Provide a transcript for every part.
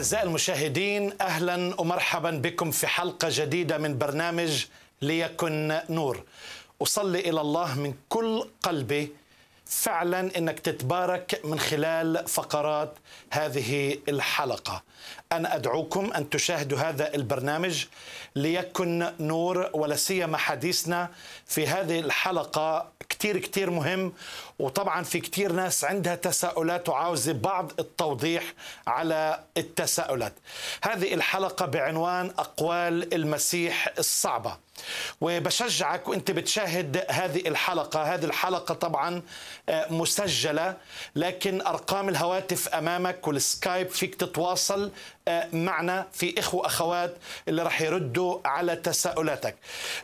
أعزائي المشاهدين أهلا ومرحبا بكم في حلقة جديدة من برنامج ليكن نور أصلي إلى الله من كل قلبي فعلا إنك تتبارك من خلال فقرات هذه الحلقة. أنا أدعوكم أن تشاهدوا هذا البرنامج ليكن نور ولا سيما حديثنا في هذه الحلقة كتير كتير مهم وطبعا في كتير ناس عندها تساؤلات وعاوزة بعض التوضيح على التساؤلات. هذه الحلقة بعنوان أقوال المسيح الصعبة. وبشجعك وأنت بتشاهد هذه الحلقة. هذه الحلقة طبعا مسجلة لكن أرقام الهواتف أمامك والسكايب فيك تتواصل معنا في إخوة أخوات اللي رح يردوا على تساؤلاتك.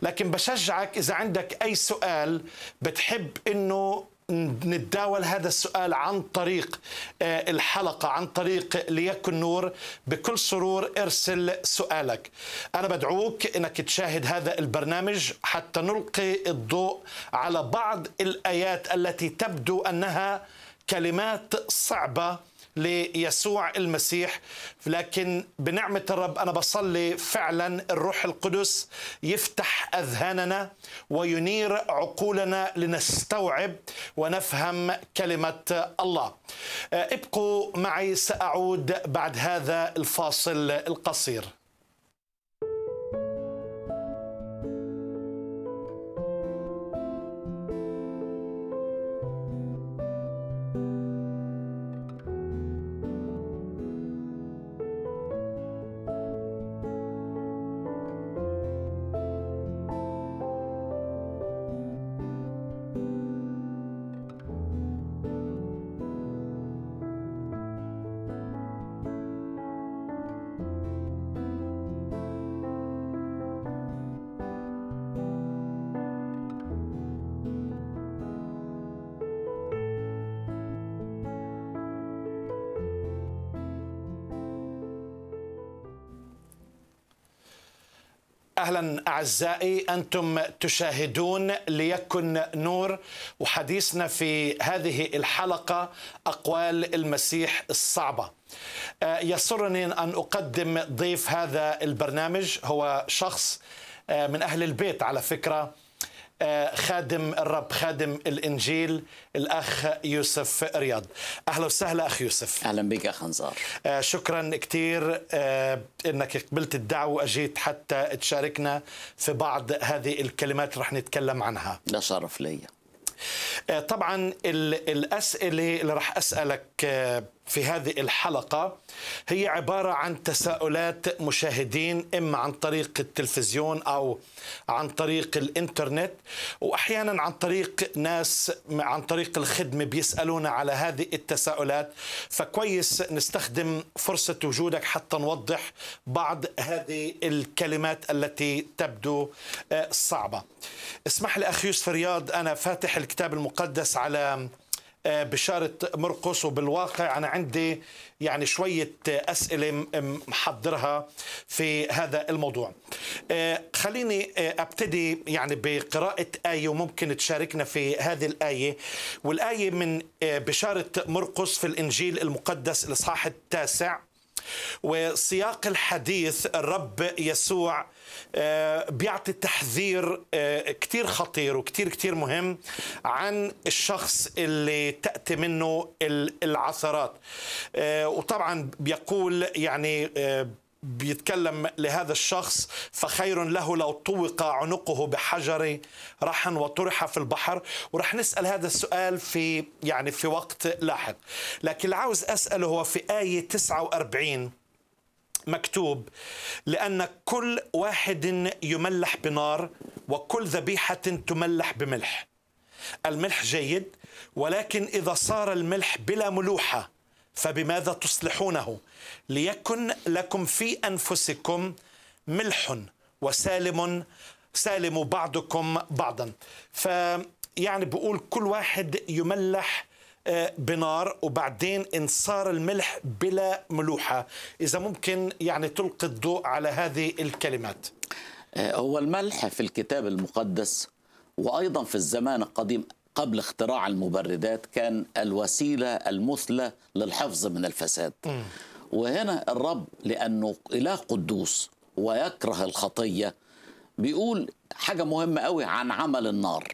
لكن بشجعك إذا عندك أي سؤال بتحب أنه نتداول هذا السؤال عن طريق الحلقة عن طريق ليكن نور. بكل سرور ارسل سؤالك. أنا بدعوك أنك تشاهد هذا البرنامج حتى نلقي الضوء على بعض الآيات التي تبدو أنها كلمات صعبة. ليسوع المسيح. لكن بنعمة الرب أنا بصلي فعلا الروح القدس يفتح أذهاننا وينير عقولنا لنستوعب ونفهم كلمة الله. ابقوا معي سأعود بعد هذا الفاصل القصير. أهلا أعزائي أنتم تشاهدون ليكن نور وحديثنا في هذه الحلقة أقوال المسيح الصعبة. يسرني أن أقدم ضيف هذا البرنامج هو شخص من أهل البيت على فكرة خادم الرب خادم الإنجيل الأخ يوسف رياض. أهلا وسهلا أخ يوسف. أهلا بك أخ أنصار. شكرا كثير إنك قبلت الدعوة وأجيت حتى تشاركنا في بعض هذه الكلمات رح نتكلم عنها. ده شرف لي. طبعا الأسئلة اللي رح أسألك في هذه الحلقة هي عبارة عن تساؤلات مشاهدين إما عن طريق التلفزيون أو عن طريق الإنترنت وأحيانا عن طريق ناس عن طريق الخدمة بيسألونا على هذه التساؤلات. فكويس نستخدم فرصة وجودك حتى نوضح بعض هذه الكلمات التي تبدو صعبة. اسمح لي أخي يوسف رياض أنا فاتح الكتاب المقدس على بشارة مرقس وبالواقع أنا عندي يعني شوية أسئلة محضرها في هذا الموضوع. خليني أبتدي يعني بقراءة آية وممكن تشاركنا في هذه الآية. والآية من بشارة مرقس في الإنجيل المقدس الإصحاح التاسع. وسياق الحديث الرب يسوع بيعطي تحذير كتير خطير وكتير كتير مهم عن الشخص اللي تأتي منه العثرات. وطبعا بيقول يعني بيتكلم لهذا الشخص فخير له لو طوق عنقه بحجر رحا وطرح في البحر. ورح نسأل هذا السؤال في يعني في وقت لاحق. لكن اللي عاوز أسأله هو في آية 49 مكتوب لأن كل واحد يملح بنار وكل ذبيحة تملح بملح. الملح جيد ولكن إذا صار الملح بلا ملوحة فبماذا تصلحونه؟ ليكن لكم في أنفسكم ملح وسالم سالم بعضكم بعضا. فيعني بقول كل واحد يملح بنار وبعدين إن صار الملح بلا ملوحة. إذا ممكن يعني تلقي الضوء على هذه الكلمات. هو الملح في الكتاب المقدس وأيضا في الزمان القديم قبل اختراع المبردات كان الوسيلة المثلى للحفظ من الفساد. وهنا الرب لأنه إله قدوس ويكره الخطية بيقول حاجة مهمة قوي عن عمل النار.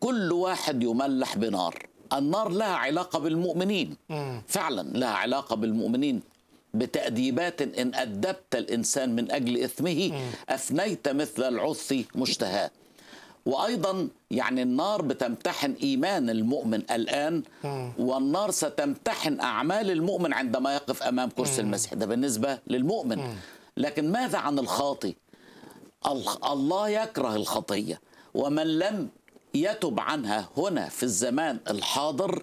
كل واحد يملح بنار. النار لها علاقة بالمؤمنين. فعلا لها علاقة بالمؤمنين. بتأديبات إن أدبت الإنسان من أجل إثمه أفنيت مثل العث مشتهاه. وأيضا يعني النار بتمتحن إيمان المؤمن الآن والنار ستمتحن أعمال المؤمن عندما يقف أمام كرسي المسيح. ده بالنسبة للمؤمن. لكن ماذا عن الخاطي ال- الله يكره الخطية ومن لم يتب عنها هنا في الزمان الحاضر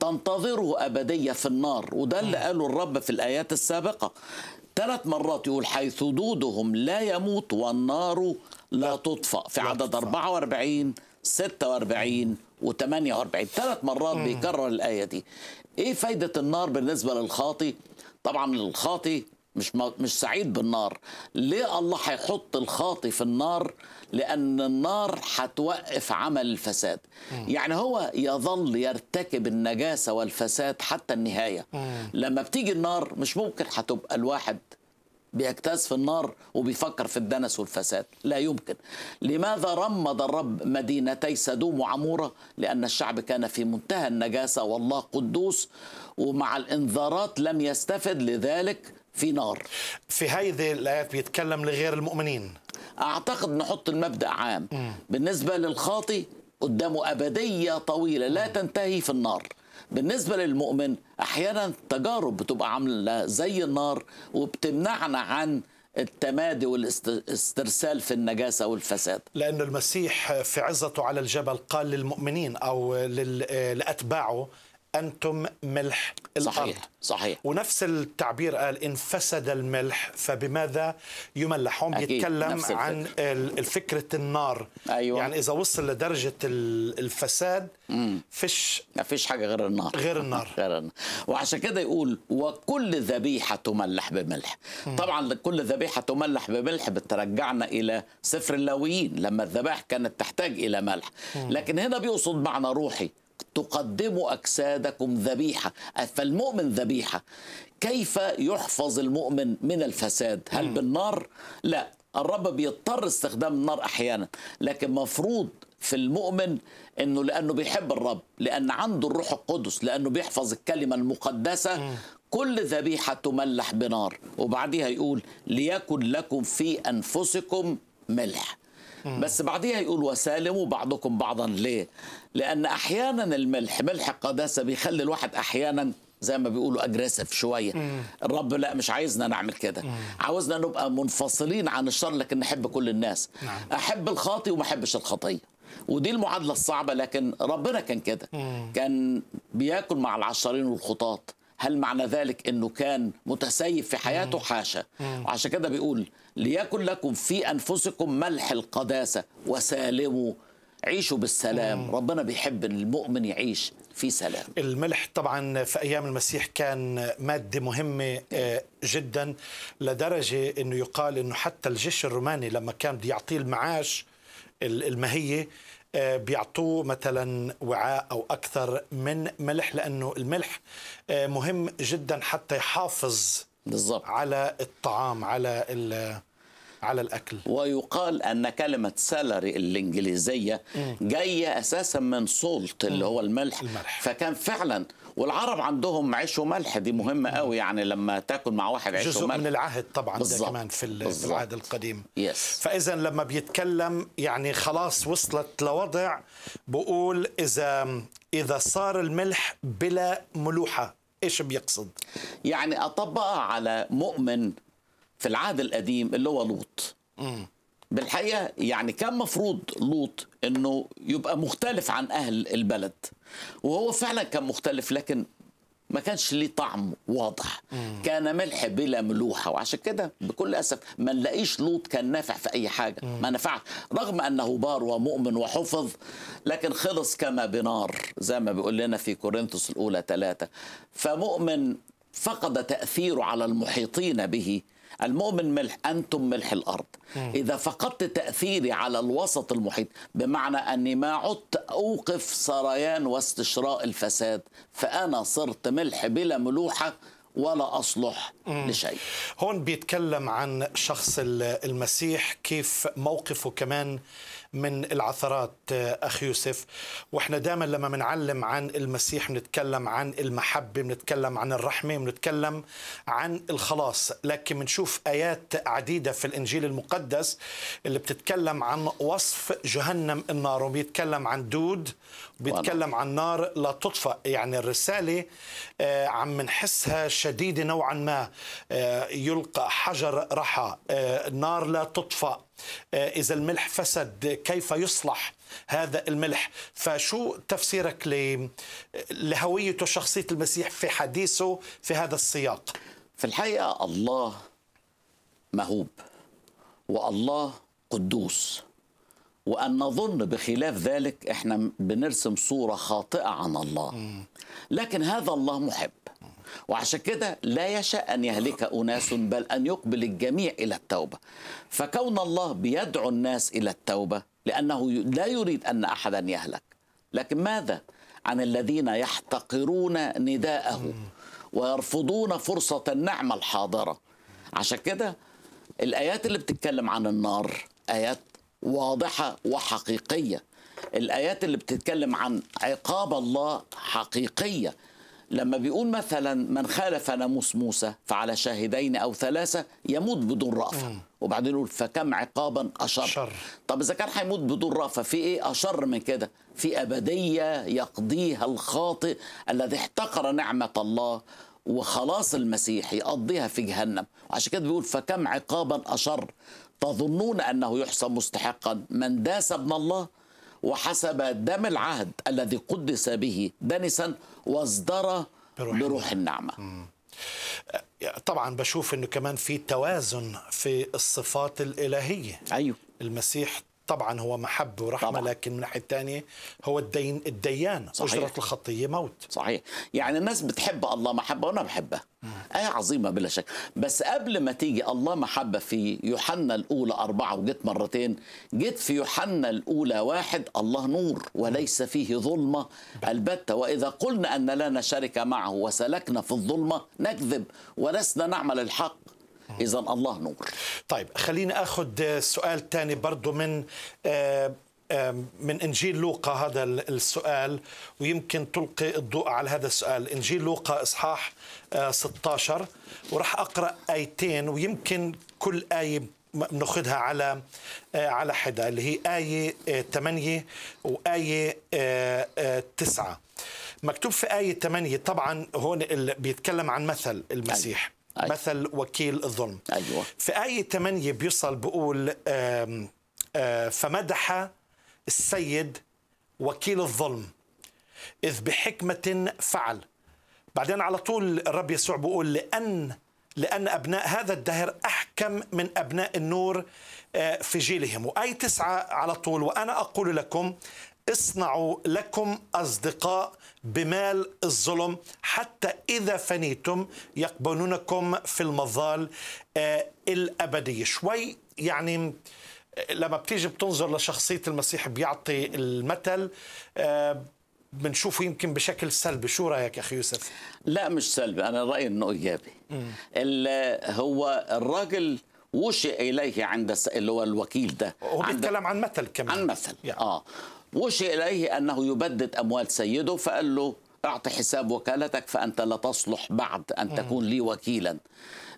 تنتظره أبدية في النار. وده اللي قاله الرب في الآيات السابقة. ثلاث مرات يقول حيث دودهم لا يموت والنار لا تطفأ في لا عدد تطفأ. 44 46 و48 ثلاث مرات بيكرر الآية دي. إيه فايدة النار بالنسبة للخاطي؟ طبعا الخاطي مش مش سعيد بالنار. ليه الله هيحط الخاطي في النار؟ لأن النار هتوقف عمل الفساد. يعني هو يظل يرتكب النجاسة والفساد حتى النهاية. لما بتيجي النار مش ممكن هتبقى الواحد بيجتاز في النار وبيفكر في الدنس والفساد. لا يمكن. لماذا رمض الرب مدينتي سدوم وعمورة؟ لأن الشعب كان في منتهى النجاسة والله قدوس ومع الإنذارات لم يستفد لذلك في نار. في هذه الآيات بيتكلم لغير المؤمنين. أعتقد نحط المبدأ عام. بالنسبة للخاطي قدامه أبدية طويلة لا تنتهي في النار. بالنسبة للمؤمن أحيانا تجارب بتبقى عاملة زي النار وبتمنعنا عن التمادي والاسترسال في النجاسة والفساد. لأن المسيح في عزته على الجبل قال للمؤمنين أو لأتباعه أنتم ملح الأرض. صحيح صحيح. ونفس التعبير قال إن فسد الملح فبماذا؟ يملح أكيد، بيتكلم. عن الفكرة النار. أيوة. يعني إذا وصل لدرجة ال- الفساد فيش ما فيش حاجة غير النار. غير النار. غير النار. وعشان كده يقول وكل ذبيحة تملح بملح. طبعا كل ذبيحة تملح بملح بترجعنا إلى سفر اللاويين لما الذبائح كانت تحتاج إلى ملح. لكن هنا بيقصد معنى روحي. تقدموا أجسادكم ذبيحة. فالمؤمن ذبيحة. كيف يحفظ المؤمن من الفساد؟ هل بالنار؟ لا. الرب بيضطر استخدام النار أحيانا. لكن مفروض في المؤمن إنه لأنه بيحب الرب لأن عنده الروح القدس لأنه بيحفظ الكلمة المقدسة كل ذبيحة تملح بنار. وبعديها يقول ليكن لكم في أنفسكم ملح. بس بعديها يقول وسالموا بعضكم بعضا ليه؟ لأن أحيانا الملح ملح القداسه بيخلي الواحد أحيانا زي ما بيقولوا أجريسيف شوية. الرب لا مش عايزنا نعمل كده. عاوزنا نبقى منفصلين عن الشر لكن نحب كل الناس. نعم. أحب الخاطي وما أحبش الخطيه ودي المعادلة الصعبة لكن ربنا كان كده. كان بياكل مع العشرين والخطاة هل معنى ذلك إنه كان متسيب في حياته؟ حاشا. وعشان كده بيقول ليكن لكم في أنفسكم ملح القداسة وسالموا. عيشوا بالسلام. ربنا بيحب إن المؤمن يعيش في سلام. الملح طبعا في أيام المسيح كان مادة مهمة آه، جدا لدرجة إنه يقال إنه حتى الجيش الروماني لما كان بده يعطيه المعاش ال- المهية آه، بيعطوه مثلا وعاء أو أكثر من ملح لأنه الملح آه، مهم جدا حتى يحافظ بالظبط على الطعام على على الأكل. ويقال أن كلمة سالري الإنجليزية جاية أساسا من سولت اللي هو الملح. الملح. فكان فعلا والعرب عندهم عيش وملح. دي مهمة قوي يعني لما تاكل مع واحد عيش جزء وملح. من العهد طبعا ده بالضبط. كمان في. العهد القديم. يس فاذا لما بيتكلم يعني خلاص وصلت لوضع بقول اذا إذا صار الملح بلا ملوحة إيش بيقصد؟ يعني أطبقها على مؤمن في العهد القديم اللي هو لوط. بالحقيقة يعني كان مفروض لوط إنه يبقى مختلف عن أهل البلد. وهو فعلا كان مختلف لكن ما كانش ليه طعم واضح. كان ملح بلا ملوحة وعشان كده بكل أسف ما نلاقيش لوط كان نافع في أي حاجة. ما نفعش. رغم أنه بار ومؤمن وحفظ لكن خلص كما بنار زي ما بيقول لنا في كورنثوس الأولى ثلاثة. فمؤمن فقد تأثيره على المحيطين به. المؤمن ملح أنتم ملح الأرض. إذا فقدت تأثيري على الوسط المحيط بمعنى أني ما عدت أوقف سريان واستشراء الفساد فأنا صرت ملح بلا ملوحة ولا أصلح لشيء. هون بيتكلم عن شخص ال- المسيح كيف موقفه كمان من العثرات آه، أخ يوسف. وإحنا دائما لما بنعلم عن المسيح بنتكلم عن المحبة بنتكلم عن الرحمة بنتكلم عن الخلاص. لكن بنشوف آيات عديدة في الإنجيل المقدس اللي بتتكلم عن وصف جهنم النار وبيتكلم عن دود وبيتكلم عن نار لا تطفأ. يعني الرسالة آه، عم منحسها شديدة نوعا ما. آه، يلقى حجر رحى. نار لا تطفأ. إذا الملح فسد كيف يصلح هذا الملح؟ فشو تفسيرك ل- لهوية وشخصية المسيح في حديثه في هذا السياق؟ في الحقيقة الله مهوب والله قدوس وأن نظن بخلاف ذلك إحنا بنرسم صورة خاطئة عن الله. لكن هذا الله محب. وعشان كده لا يشاء أن يهلك أناس بل أن يقبل الجميع إلى التوبة. فكون الله بيدعو الناس إلى التوبة لأنه لا يريد أن أحدا يهلك. لكن ماذا؟ عن الذين يحتقرون نداءه ويرفضون فرصة النعمة الحاضرة. عشان كده الآيات اللي بتتكلم عن النار آيات واضحة وحقيقية. الآيات اللي بتتكلم عن عقاب الله حقيقية. لما بيقول مثلا من خالف ناموس موسى فعلى شاهدين أو ثلاثة يموت بدون رأفة. وبعدين يقول فكم عقابا أشر. شر. طب إذا كان هيموت بدون رأفة في إيه؟ أشر من كده. في أبدية يقضيها الخاطئ الذي احتقر نعمة الله وخلاص المسيح يقضيها في جهنم. وعشان كده بيقول فكم عقابا أشر. تظنون أنه يحسب مستحقا. من داس ابن الله وحسب دم العهد الذي قدس به دنسا وازدرى بروح بروح النعمة. طبعا بشوف إنه كمان في توازن في الصفات الإلهية. أيوه. المسيح طبعا هو محبه ورحمة طبعاً. لكن من الناحيه الثانية هو الدين الديان صحيح. أجرة الخطية موت. صحيح. يعني الناس بتحب الله محبة وأنا بحبها. آية عظيمة بلا شك. بس قبل ما تيجي الله محبة في يوحنا الأولى أربعة وجيت مرتين جيت في يوحنا الأولى واحد الله نور وليس فيه ظلمة. البتة وإذا قلنا أن لنا شركة معه وسلكنا في الظلمة نكذب ولسنا نعمل الحق. إذا الله نور طيب خليني آخذ سؤال ثاني برضه من آه، آه، من إنجيل لوقا هذا السؤال ويمكن تلقي الضوء على هذا السؤال. إنجيل لوقا إصحاح آه، 16 وراح أقرأ آيتين ويمكن كل آية بناخذها على آه، على حدا اللي هي آية 8 وآية 9 مكتوب في آية 8 طبعا هون بيتكلم عن مثل المسيح. أيوة. مثل وكيل الظلم أيوة. في آية 8 بيوصل بقول آم، آه، فمدح السيد وكيل الظلم إذ بحكمة فعل بعدين على طول الرب يسوع بيقول لأن لأن أبناء هذا الدهر أحكم من أبناء النور في جيلهم وآية تسعة على طول وأنا أقول لكم اصنعوا لكم أصدقاء بمال الظلم حتى إذا فنيتم يقبلونكم في المظال آه، الأبدية. شوي يعني لما بتيجي بتنظر لشخصية المسيح بيعطي المثل آه، بنشوفه يمكن بشكل سلبي. شو رأيك أخي يوسف؟ لا مش سلبي أنا رأيي إنه إيجابي. هو الراجل وشي إليه عند اللي هو الوكيل ده. هو بيتكلم عن مثل كمان. عن مثل يعني. آه. وشي إليه أنه يبدد أموال سيده فقال له أعطي حساب وكالتك فأنت لا تصلح بعد أن تكون لي وكيلا.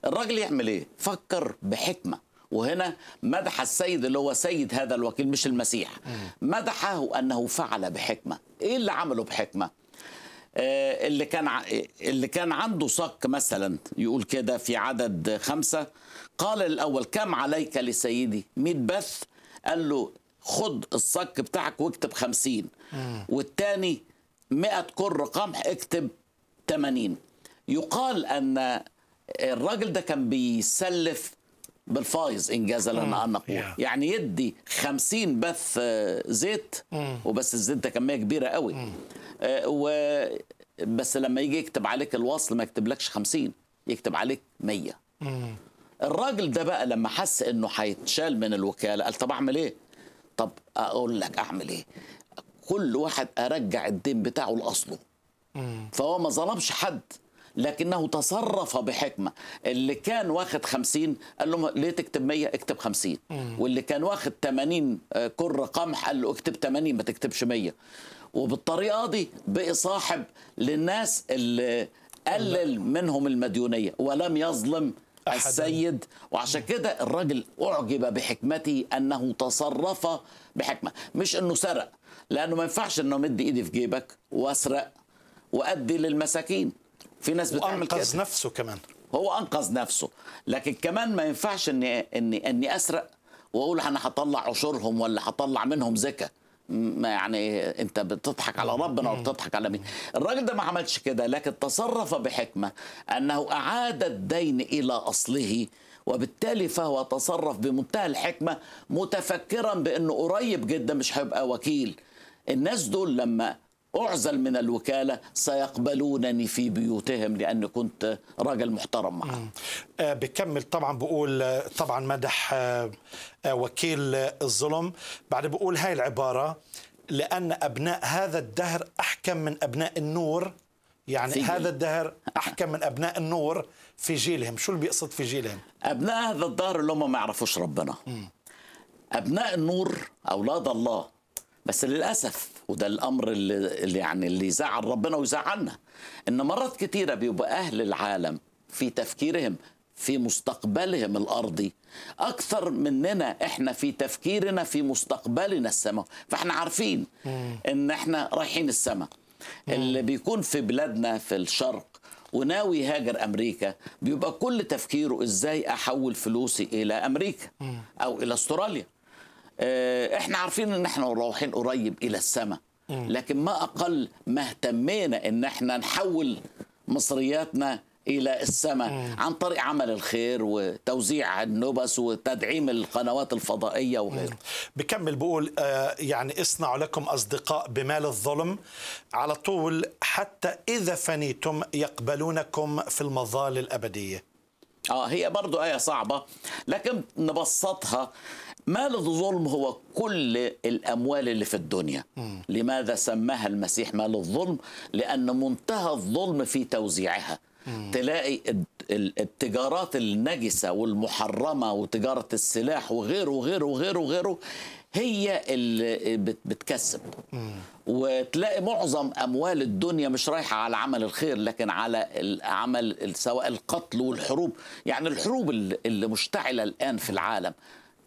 الراجل يعمل إيه؟ فكر بحكمة. وهنا مدح السيد اللي هو سيد هذا الوكيل مش المسيح. مدحه أنه فعل بحكمة. إيه اللي عمله بحكمة؟ آه، اللي كان اللي كان عنده صك مثلا يقول كده في عدد خمسة قال الأول كم عليك لسيدي؟ مئة بث قال له خد الصك بتاعك واكتب خمسين. والتاني مئة كر قمح اكتب تمانين. يقال أن الراجل ده كان بيسلف بالفايز إنجاز لنا أن نقول. Yeah. يعني يدي خمسين بث زيت وبس الزيت ده كمية كبيرة قوي. آه، و بس لما يجي يكتب عليك الوصل ما يكتبلكش خمسين يكتب عليك مية. الراجل ده بقى لما حس إنه هيتشال من الوكالة قال طب أعمل إيه؟ طب أقول لك أعمل إيه؟ كل واحد أرجع الدين بتاعه لأصله. فهو ما ظلمش حد لكنه تصرف بحكمة. اللي كان واخد خمسين قال له ليه تكتب مية؟ اكتب خمسين. واللي كان واخد تمانين كر قمح قال له اكتب تمانين ما تكتبش مية. وبالطريقة دي بقي صاحب للناس اللي قلل منهم المديونية ولم يظلم أحداً. السيد. وعشان كده الراجل أعجب بحكمته أنه تصرف بحكمة. مش أنه سرق لأنه ما ينفعش أنه مد إيدي في جيبك وأسرق وأدي للمساكين. في ناس بتعمل كده. وأنقذ نفسه كمان. هو أنقذ نفسه. لكن كمان ما ينفعش اني اني إني أسرق وأقول أنا هطلع عشورهم ولا هطلع منهم زكاة. ما يعني انت بتضحك على ربنا ولا بتضحك على مين. الراجل ده ما عملش كده لكن تصرف بحكمة أنه أعاد الدين إلى أصله وبالتالي فهو تصرف بمنتهى الحكمة متفكرا بأنه قريب جدا مش هيبقى وكيل. الناس دول لما أعزل من الوكالة سيقبلونني في بيوتهم لأني كنت راجل محترم معهم. آه، بكمل طبعا بقول آه، طبعا مدح آه، وكيل الظلم. بعد بقول هاي العبارة لأن أبناء هذا الدهر أحكم من أبناء النور. يعني. هذا الدهر أحكم من أبناء النور في جيلهم. شو اللي بيقصد في جيلهم؟ أبناء هذا الدار اللي هم ما يعرفوش ربنا. أبناء النور أولاد الله. بس للأسف وده الأمر اللي يعني اللي يزعل ربنا ويزعلنا إن مرات كتيرة بيبقى أهل العالم في تفكيرهم في مستقبلهم الأرضي. أكثر مننا إحنا في تفكيرنا في مستقبلنا السماء فإحنا عارفين إن إحنا رايحين السماء. اللي بيكون في بلادنا في الشرق وناوي يهاجر أمريكا بيبقى كل تفكيره إزاي أحول فلوسي إلى أمريكا أو إلى أستراليا. إحنا عارفين ان إحنا رايحين قريب إلى السماء. لكن ما أقل ما اهتمينا إن إحنا نحول مصرياتنا إلى السماء عن طريق عمل الخير وتوزيع النبس وتدعيم القنوات الفضائية وغيره. بكمل بقول آه، يعني اصنعوا لكم أصدقاء بمال الظلم. على طول حتى إذا فنيتم يقبلونكم في المظال الأبدية. آه هي برضو آية صعبة لكن نبسطها مال الظلم هو كل الأموال اللي في الدنيا. لماذا سماها المسيح مال الظلم لأن منتهى الظلم في توزيعها. تلاقي التجارات النجسة والمحرمة وتجارة السلاح وغيره وغيره وغيره وغيره هي اللي بت- بتكسب. وتلاقي معظم أموال الدنيا مش رايحة على عمل الخير لكن على العمل سواء القتل والحروب. يعني الحروب اللي اللي مشتعلة الآن في العالم.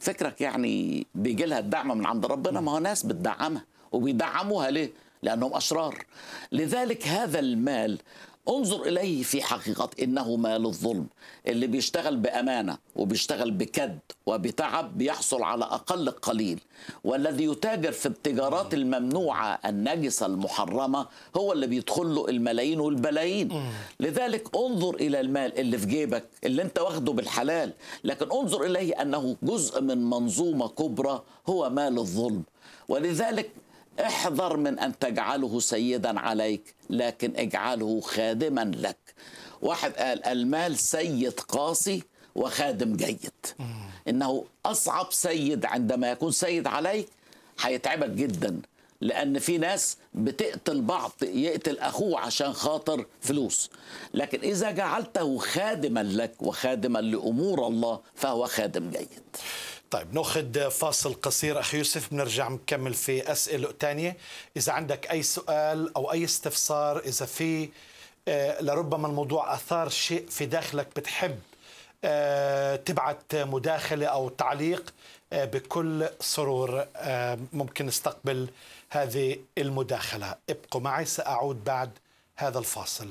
فكرك يعني بيجي لها الدعم من عند ربنا ما هو ناس بتدعمها وبيدعموها ليه؟ لأنهم أشرار. لذلك هذا المال انظر إليه في حقيقة إنه مال الظلم. اللي بيشتغل بأمانة وبيشتغل بكد وبتعب بيحصل على أقل قليل. والذي يتاجر في التجارات الممنوعة النجسة المحرمة هو اللي بيدخل له الملايين والبلايين. لذلك انظر إلى المال اللي في جيبك اللي أنت واخده بالحلال. لكن انظر إليه أنه جزء من منظومة كبرى هو مال الظلم. ولذلك احذر من أن تجعله سيدا عليك لكن اجعله خادما لك. واحد قال المال سيد قاسي وخادم جيد. إنه أصعب سيد عندما يكون سيد عليك هيتعبك جدا لأن في ناس بتقتل بعض يقتل أخوه عشان خاطر فلوس. لكن إذا جعلته خادما لك وخادما لأمور الله فهو خادم جيد. طيب نأخذ فاصل قصير. أخي يوسف بنرجع نكمل في أسئلة تانية. إذا عندك أي سؤال أو أي استفسار إذا في آه، لربما الموضوع أثار شيء في داخلك بتحب آه، تبعت مداخلة أو تعليق آه، بكل سرور ممكن نستقبل هذه المداخلة. ابقوا معي سأعود بعد هذا الفاصل.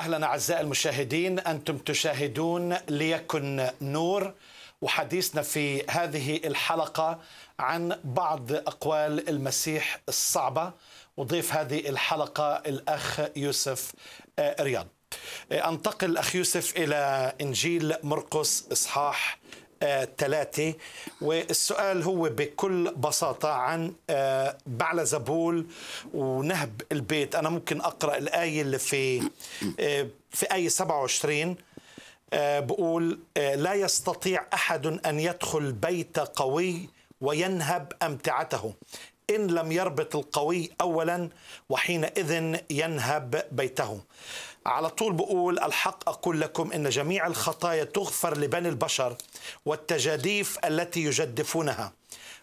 أهلا أعزائي المشاهدين أنتم تشاهدون ليكن نور وحديثنا في هذه الحلقة عن بعض أقوال المسيح الصعبة. وضيف هذه الحلقة الأخ يوسف آه، رياض. آه، أنتقل أخ يوسف إلى إنجيل مرقس إصحاح آه، ثلاثة والسؤال هو بكل بساطة عن آه، بعل زبول ونهب البيت. أنا ممكن أقرأ الآية اللي في آه، في آية 27 آه، بقول لا يستطيع أحد أن يدخل بيت قوي وينهب أمتعته. إن لم يربط القوي أولا وحينئذ ينهب بيته. على طول بقول الحق أقول لكم إن جميع الخطايا تغفر لبني البشر والتجاديف التي يجدفونها.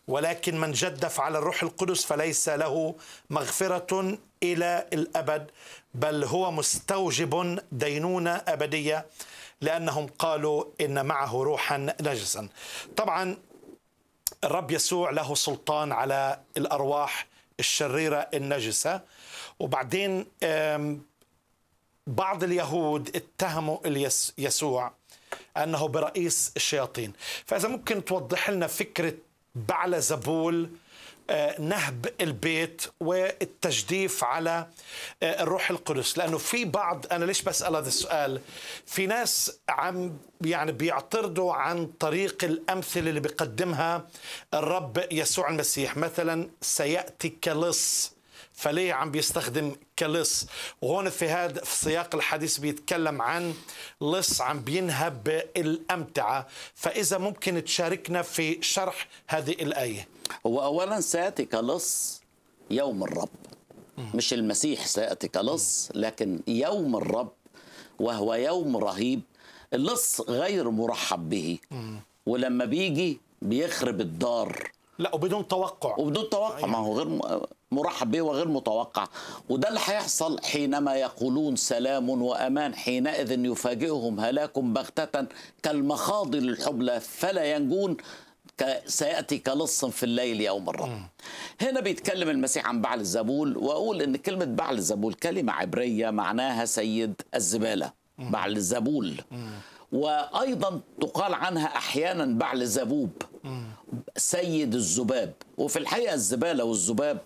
ولكن من جدف على الروح القدس فليس له مغفرة إلى الأبد بل هو مستوجب دينونة أبدية لأنهم قالوا إن معه روحا نجسا. طبعا الرب يسوع له سلطان على الأرواح الشريرة النجسة. وبعدين بعض اليهود اتهموا يسوع أنه برئيس الشياطين. فإذا ممكن توضح لنا فكرة بعل زبول آه، نهب البيت والتجديف على آه، الروح القدس. لأنه في بعض أنا ليش بسأل هذا السؤال؟ في ناس عم يعني بيعترضوا عن طريق الأمثلة اللي بيقدمها الرب يسوع المسيح. مثلا سيأتي كلص. فليه عم بيستخدم كلص؟ وهون في هذا في سياق الحديث بيتكلم عن لص عم بينهب الأمتعة فإذا ممكن تشاركنا في شرح هذه الآية. هو اولا سيأتي كلص يوم الرب. مش المسيح سيأتي كلص لكن يوم الرب وهو يوم رهيب. اللص غير مرحب به. ولما بيجي بيخرب الدار. لا وبدون توقع. وبدون توقع. ما هو غير م- مرحب به وغير متوقع. وده اللي هيحصل حينما يقولون سلام وأمان. حينئذ يفاجئهم هلاك بغتة كالمخاض للحبلى. فلا ينجون سيأتي كلص في الليل يوم الرب. هنا بيتكلم المسيح عن بعل الزبول وأقول إن كلمة بعل الزبول كلمة عبرية معناها سيد الزبالة بعل الزبول. وأيضا تقال عنها أحيانا بعل زبوب سيد الذباب وفي الحقيقة الزبالة والذباب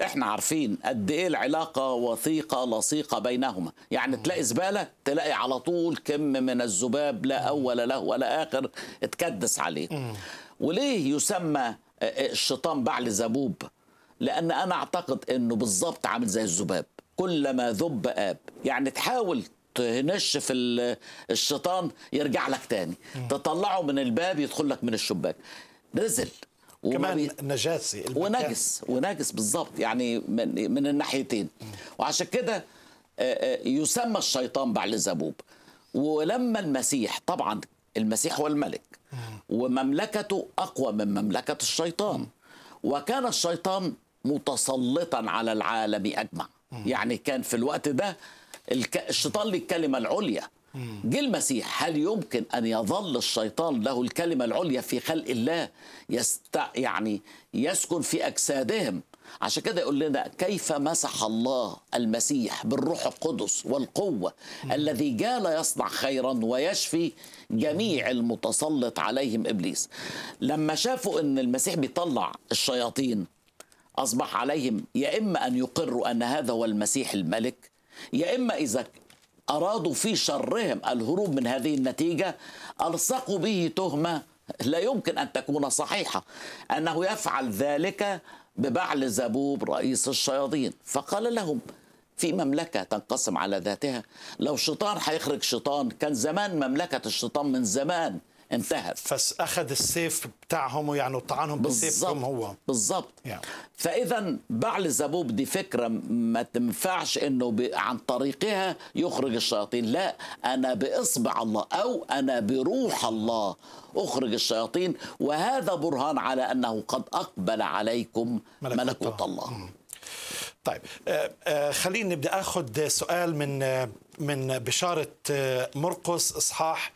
إحنا عارفين قد إيه العلاقة وثيقة لصيقة بينهما. يعني تلاقي زبالة تلاقي على طول كم من الذباب لا أول له ولا آخر اتكدس عليه. وليه يسمى الشيطان بعل زبوب؟ لأن أنا أعتقد إنه بالظبط عامل زي الذباب. كلما ذب آب. يعني تحاول تنش في ال- الشيطان يرجع لك تاني. تطلعه من الباب يدخل لك من الشباك. نزل. كمان نجاسي. ونجس ونجس بالظبط يعني من, من الناحيتين. وعشان كده آه، آه، يسمى الشيطان بعل زبوب. ولما المسيح طبعا المسيح هو الملك ومملكته أقوى من مملكة الشيطان. وكان الشيطان متسلطا على العالم أجمع. يعني كان في الوقت ده الشيطان له الكلمة العليا. جه المسيح هل يمكن أن يظل الشيطان له الكلمة العليا في خلق الله يست يعني يسكن في أجسادهم؟ عشان كده يقول لنا كيف مسح الله المسيح بالروح القدس والقوة الذي جال يصنع خيرا ويشفي جميع المتسلط عليهم إبليس. لما شافوا إن المسيح بيطلع الشياطين أصبح عليهم يا إما أن يقروا أن هذا هو المسيح الملك يا إما إذا أرادوا في شرهم الهروب من هذه النتيجة ألصقوا به تهمة لا يمكن أن تكون صحيحة أنه يفعل ذلك ببعل زبوب رئيس الشياطين. فقال لهم في مملكة تنقسم على ذاتها لو شيطان هيخرج شيطان كان زمان مملكة الشيطان من زمان. انتهت. فأخذ السيف بتاعهم ويعني طعنهم بسيفهم هو. بالظبط يعني. فإذا بعل الزبوب دي فكرة ما تنفعش إنه ب... عن طريقها يخرج الشياطين. لا أنا بإصبع الله أو أنا بروح الله أخرج الشياطين. وهذا برهان على أنه قد أقبل عليكم ملكوت ملكوت الله. الله. طيب آه، آه، خليني نبدأ. أخذ سؤال من آه، من بشارة آه، مرقس إصحاح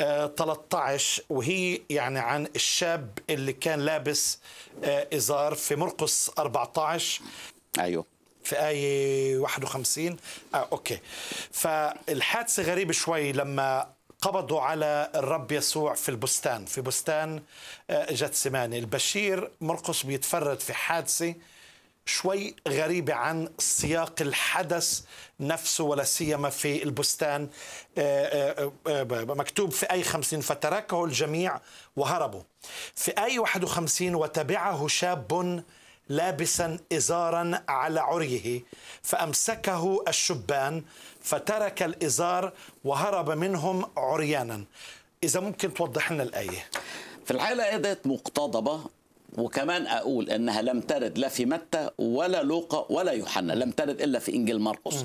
آه، 13 وهي يعني عن الشاب اللي كان لابس آه، إزار في مرقس 14 أيوه. في آية 51 آه أوكي. فالحادثة غريبة شوي لما قبضوا على الرب يسوع في البستان. في بستان آه، جتسماني البشير مرقس بيتفرد في حادثة شوي غريبة عن سياق الحدث نفسه ولا سيما في البستان. آه، آه، آه، مكتوب في أي خمسين فتركه الجميع وهربوا. في أي واحد وخمسين وتبعه شاب لابسا إزارا على عريه فأمسكه الشبان فترك الإزار وهرب منهم عريانا. إذا ممكن توضح لنا الآية. في الآية ديت مقتضبة وكمان أقول أنها لم ترد لا في متى ولا لوقا ولا يوحنا لم ترد إلا في إنجيل مرقس.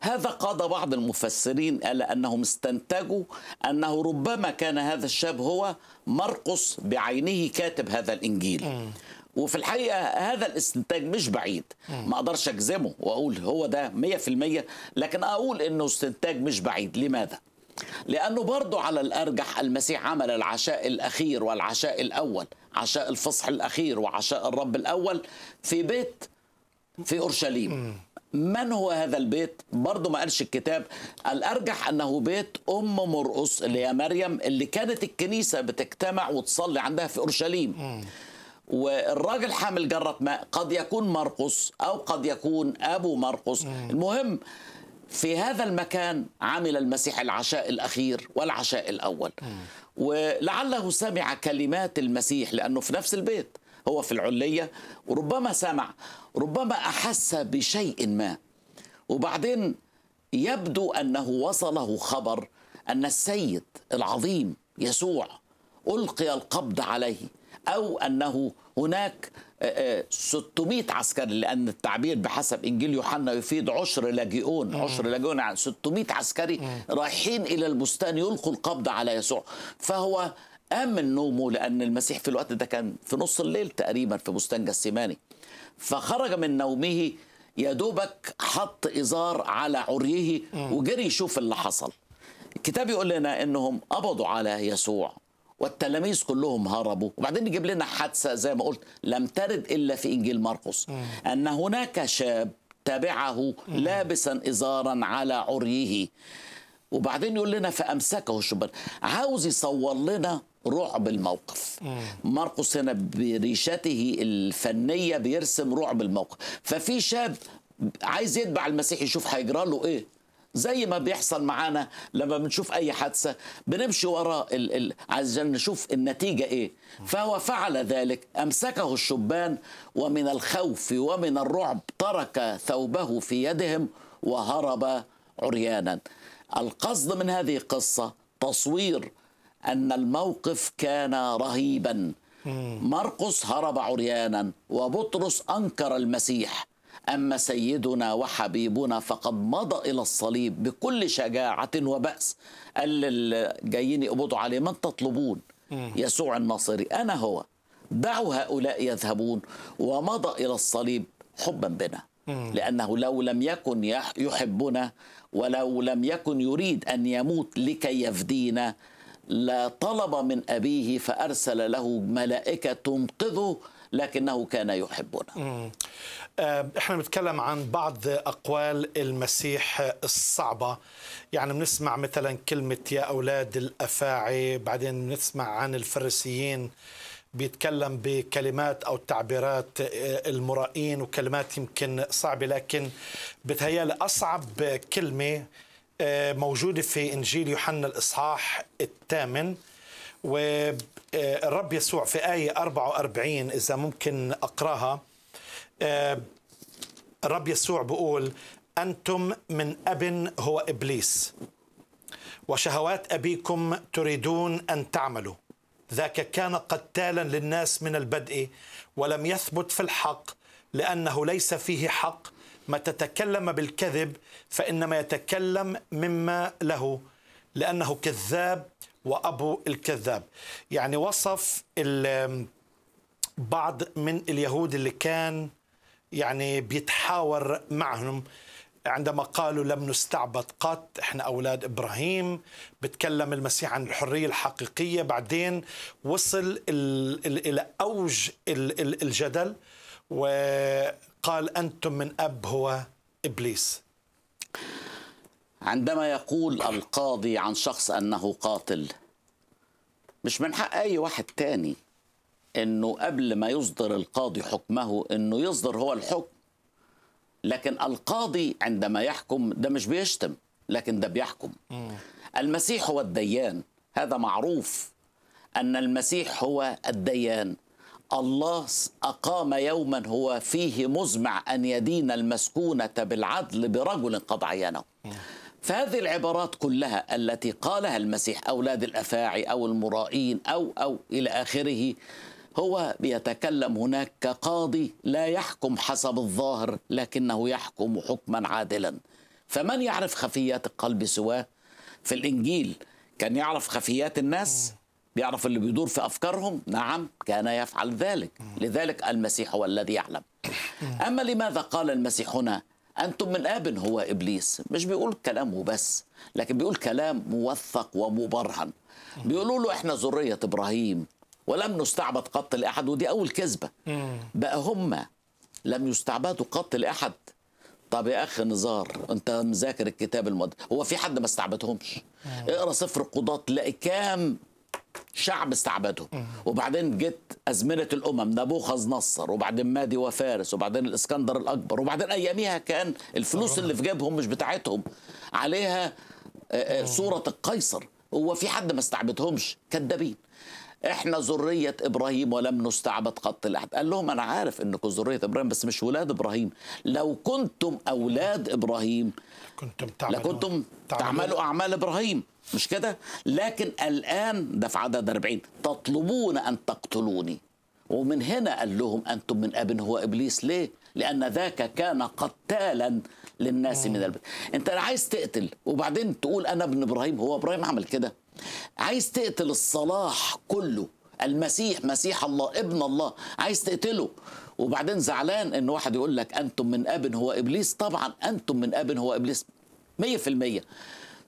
هذا قاد بعض المفسرين إلى أنهم استنتجوا أنه ربما كان هذا الشاب هو مرقس بعينه كاتب هذا الإنجيل. وفي الحقيقة هذا الاستنتاج مش بعيد. ما أقدرش أجزمه وأقول هو ده 100% لكن أقول أنه استنتاج مش بعيد. لماذا؟ لأنه برضو على الأرجح المسيح عمل العشاء الأخير والعشاء الأول. عشاء الفصح الأخير وعشاء الرب الأول في بيت في أورشليم. من هو هذا البيت؟ برضه ما قالش الكتاب. الأرجح أنه بيت أم مرقس اللي هي مريم اللي كانت الكنيسة بتجتمع وتصلي عندها في أورشليم. والراجل حامل جرة ماء قد يكون مرقس أو قد يكون أبو مرقس. المهم في هذا المكان عمل المسيح العشاء الأخير والعشاء الأول. ولعله سمع كلمات المسيح لأنه في نفس البيت هو في العلية وربما سمع ربما أحس بشيء ما. وبعدين يبدو أنه وصله خبر أن السيد العظيم يسوع ألقي القبض عليه. أو أنه هناك 600 عسكري لأن التعبير بحسب إنجيل يوحنا يفيد عشر لاجئون عشر لاجئون يعني 600 عسكري رايحين إلى البستان يلقوا القبض على يسوع. فهو قام من نومه لأن المسيح في الوقت ده كان في نص الليل تقريبا في بستان جسيماني. فخرج من نومه يا دوبك حط إزار على عريه وجري يشوف اللي حصل. الكتاب يقول لنا إنهم قبضوا على يسوع. والتلاميذ كلهم هربوا. وبعدين يجيب لنا حادثة زي ما قلت لم ترد إلا في إنجيل مرقس أن هناك شاب تبعه لابسا ازارا على عريه. وبعدين يقول لنا فأمسكه الشبان عاوز يصور لنا رعب الموقف. مرقس هنا بريشته الفنية بيرسم رعب الموقف. ففي شاب عايز يتبع المسيح يشوف هيجرى له إيه؟ زي ما بيحصل معانا لما بنشوف أي حادثة بنمشي وراء ال... ال... عشان نشوف النتيجة إيه. فهو فعل ذلك أمسكه الشبان ومن الخوف ومن الرعب ترك ثوبه في يدهم وهرب عريانا. القصد من هذه القصة تصوير أن الموقف كان رهيبا. مرقس هرب عريانا وبطرس أنكر المسيح. أما سيدنا وحبيبنا فقد مضى إلى الصليب بكل شجاعة وبأس. قال للي جايين يقبضوا عليه من تطلبون يسوع الناصري؟ أنا هو. دعوا هؤلاء يذهبون ومضى إلى الصليب حبا بنا. لأنه لو لم يكن يحبنا ولو لم يكن يريد أن يموت لكي يفدينا لطلب من أبيه فأرسل له ملائكة تنقذه لكنه كان يحبنا. إحنا بنتكلم عن بعض أقوال المسيح الصعبة. يعني بنسمع مثلا كلمة يا أولاد الأفاعي بعدين بنسمع عن الفريسيين بيتكلم بكلمات أو تعبيرات المرائين وكلمات يمكن صعبة. لكن بتهيألي أصعب كلمة موجودة في إنجيل يوحنا الإصحاح الثامن. والرب يسوع في آية 44 إذا ممكن أقرأها. الرب يسوع بيقول أنتم من أب هو إبليس وشهوات أبيكم تريدون أن تعملوا. ذاك كان قتالا للناس من البدء ولم يثبت في الحق لأنه ليس فيه حق. ما تتكلم بالكذب فإنما يتكلم مما له لأنه كذاب وأبو الكذاب. يعني وصف بعض من اليهود اللي كان يعني بيتحاور معهم. عندما قالوا لم نستعبد قط إحنا أولاد إبراهيم بتكلم المسيح عن الحرية الحقيقية. بعدين وصل إلى أوج الجدل قال أنتم من أب هو إبليس. عندما يقول القاضي عن شخص أنه قاتل مش من حق أي واحد تاني إنه قبل ما يصدر القاضي حكمه إنه يصدر هو الحكم. لكن القاضي عندما يحكم ده مش بيشتم لكن ده بيحكم. المسيح هو الديان هذا معروف أن المسيح هو الديان. الله أقام يوما هو فيه مزمع أن يدين المسكونة بالعدل برجل قد عينه. فهذه العبارات كلها التي قالها المسيح أولاد الأفاعي أو المرائين أو أو إلى آخره هو بيتكلم هناك كقاضي لا يحكم حسب الظاهر لكنه يحكم حكما عادلا. فمن يعرف خفيات القلب سواه؟ في الإنجيل كان يعرف خفيات الناس بيعرف اللي بيدور في أفكارهم؟ نعم كان يفعل ذلك. لذلك المسيح هو الذي يعلم. أما لماذا قال المسيح هنا أنتم من آب هو إبليس. مش بيقول كلامه بس لكن بيقول كلام موثق ومبرهن. بيقولوا له إحنا ذرية إبراهيم ولم نستعبد قط لأحد ودي أول كذبة. بقى هم لم يستعبدوا قط لأحد. طب يا اخ نزار أنت مذاكر الكتاب المقدس هو في حد ما استعبدهمش؟ اقرأ سفر القضاة تلاقي كام شعب استعبدهم وبعدين جت أزمنة الأمم نبوخذ نصر وبعدين مادي وفارس وبعدين الإسكندر الأكبر وبعدين أياميها كان الفلوس اللي في جيبهم مش بتاعتهم. عليها آه، آه، صورة القيصر. هو في حد ما استعبدهمش؟ كذابين. إحنا ذرية إبراهيم ولم نستعبد قط لاحد قال لهم أنا عارف إنكم ذرية إبراهيم بس مش ولاد إبراهيم. لو كنتم أولاد إبراهيم كنتم تعملون لكنتم تعملوا أعمال إبراهيم. مش كده؟ لكن الآن ده في عدد 40 تطلبون أن تقتلوني. ومن هنا قال لهم أنتم من اب هو إبليس. ليه؟ لأن ذاك كان قتالا للناس من البيت. أنت عايز تقتل وبعدين تقول أنا ابن إبراهيم هو إبراهيم عمل كده. عايز تقتل الصلاح كله المسيح مسيح الله ابن الله عايز تقتله. وبعدين زعلان إن واحد يقول لك أنتم من اب هو إبليس. طبعا أنتم من اب هو إبليس. مية في المية.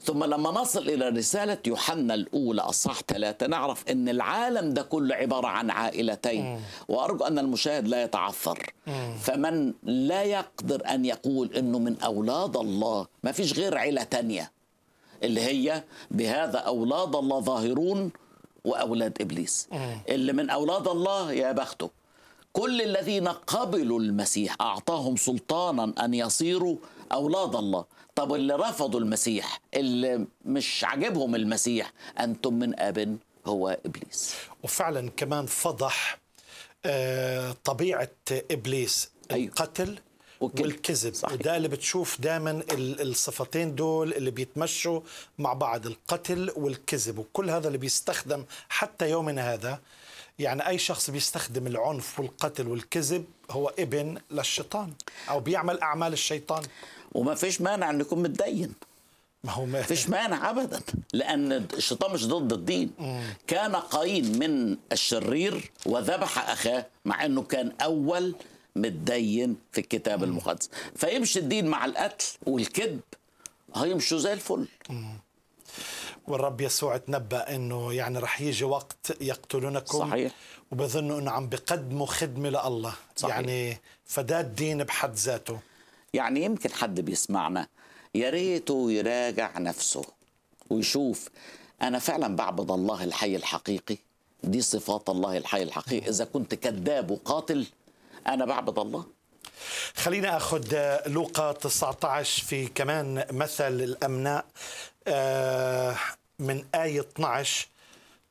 ثم لما نصل إلى رسالة يوحنا الأولى أصحاح ثلاثة نعرف أن العالم ده كله عبارة عن عائلتين وأرجو أن المشاهد لا يتعثر. فمن لا يقدر أن يقول أنه من أولاد الله ما فيش غير عيلة تانية اللي هي بهذا أولاد الله ظاهرون وأولاد إبليس. اللي من أولاد الله يا بخته كل الذين قبلوا المسيح أعطاهم سلطانا أن يصيروا أولاد الله. طب اللي رفضوا المسيح اللي مش عاجبهم المسيح أنتم من أب هو إبليس وفعلا كمان فضح آه، طبيعة إبليس أيوه. القتل والكذب. والكذب صحيح. وده اللي بتشوف دائما الصفتين دول اللي بيتمشوا مع بعض القتل والكذب وكل هذا اللي بيستخدم حتى يومنا هذا يعني أي شخص بيستخدم العنف والقتل والكذب هو ابن للشيطان أو بيعمل أعمال الشيطان وما فيش مانع أن يكون متدين. ما هو ما فيش مانع ابدا لأن الشيطان مش ضد الدين. كان قايين من الشرير وذبح أخاه مع إنه كان أول متدين في الكتاب المقدس. فيمشي الدين مع القتل والكذب هيمشوا زي الفل. والرب يسوع تنبأ إنه يعني رح يجي وقت يقتلونكم. صحيح. وبظنوا إنه عم بقدموا خدمة لله. صحيح. يعني فده الدين بحد ذاته. يعني يمكن حد بيسمعنا. يا ريته يراجع نفسه ويشوف أنا فعلا بعبد الله الحي الحقيقي. دي صفات الله الحي الحقيقي. إذا كنت كذاب وقاتل أنا بعبد الله. خلينا آخذ لوقا 19 في كمان مثل الأمناء. آه، من آية 12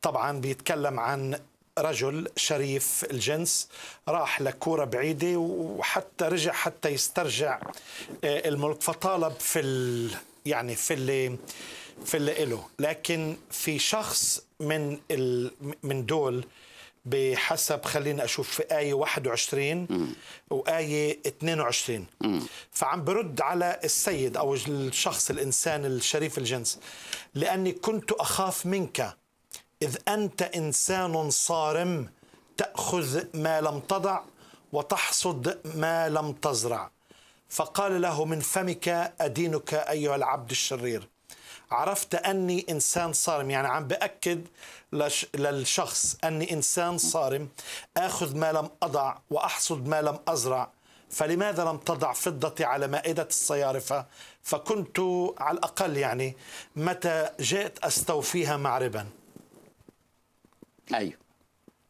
طبعا بيتكلم عن رجل شريف الجنس راح لكورة بعيدة وحتى رجع حتى يسترجع آه، الملك فطالب في ال يعني في اللي في اللي له لكن في شخص من ال من دول بحسب خلينا أشوف في آية 21 وآية 22 فعم برد على السيد أو الشخص الإنسان الشريف الجنس لأني كنت أخاف منك. إذ أنت إنسان صارم تأخذ ما لم تضع وتحصد ما لم تزرع. فقال له من فمك أدينك أيها العبد الشرير. عرفت أني إنسان صارم يعني عم بأكد لش للشخص أني إنسان صارم آخذ ما لم أضع وأحصد ما لم أزرع. فلماذا لم تضع فضتي على مائدة الصيارفة؟ فكنت على الأقل يعني متى جئت أستوفيها مع ربا أيوه.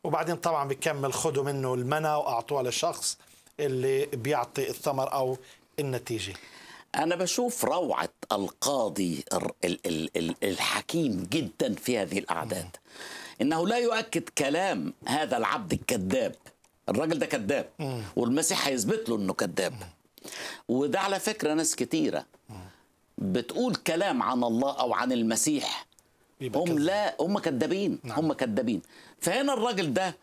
وبعدين طبعا بيكمل خدوا منه المنى وأعطوها لشخص اللي بيعطي الثمر أو النتيجة. أنا بشوف روعة القاضي الحكيم جدا في هذه الأعداد. إنه لا يؤكد كلام هذا العبد الكذاب. الراجل ده كذاب. والمسيح هيثبت له إنه كذاب. وده على فكرة ناس كتيرة بتقول كلام عن الله أو عن المسيح. هم. لا هم كذابين هم كذابين. فهنا الراجل ده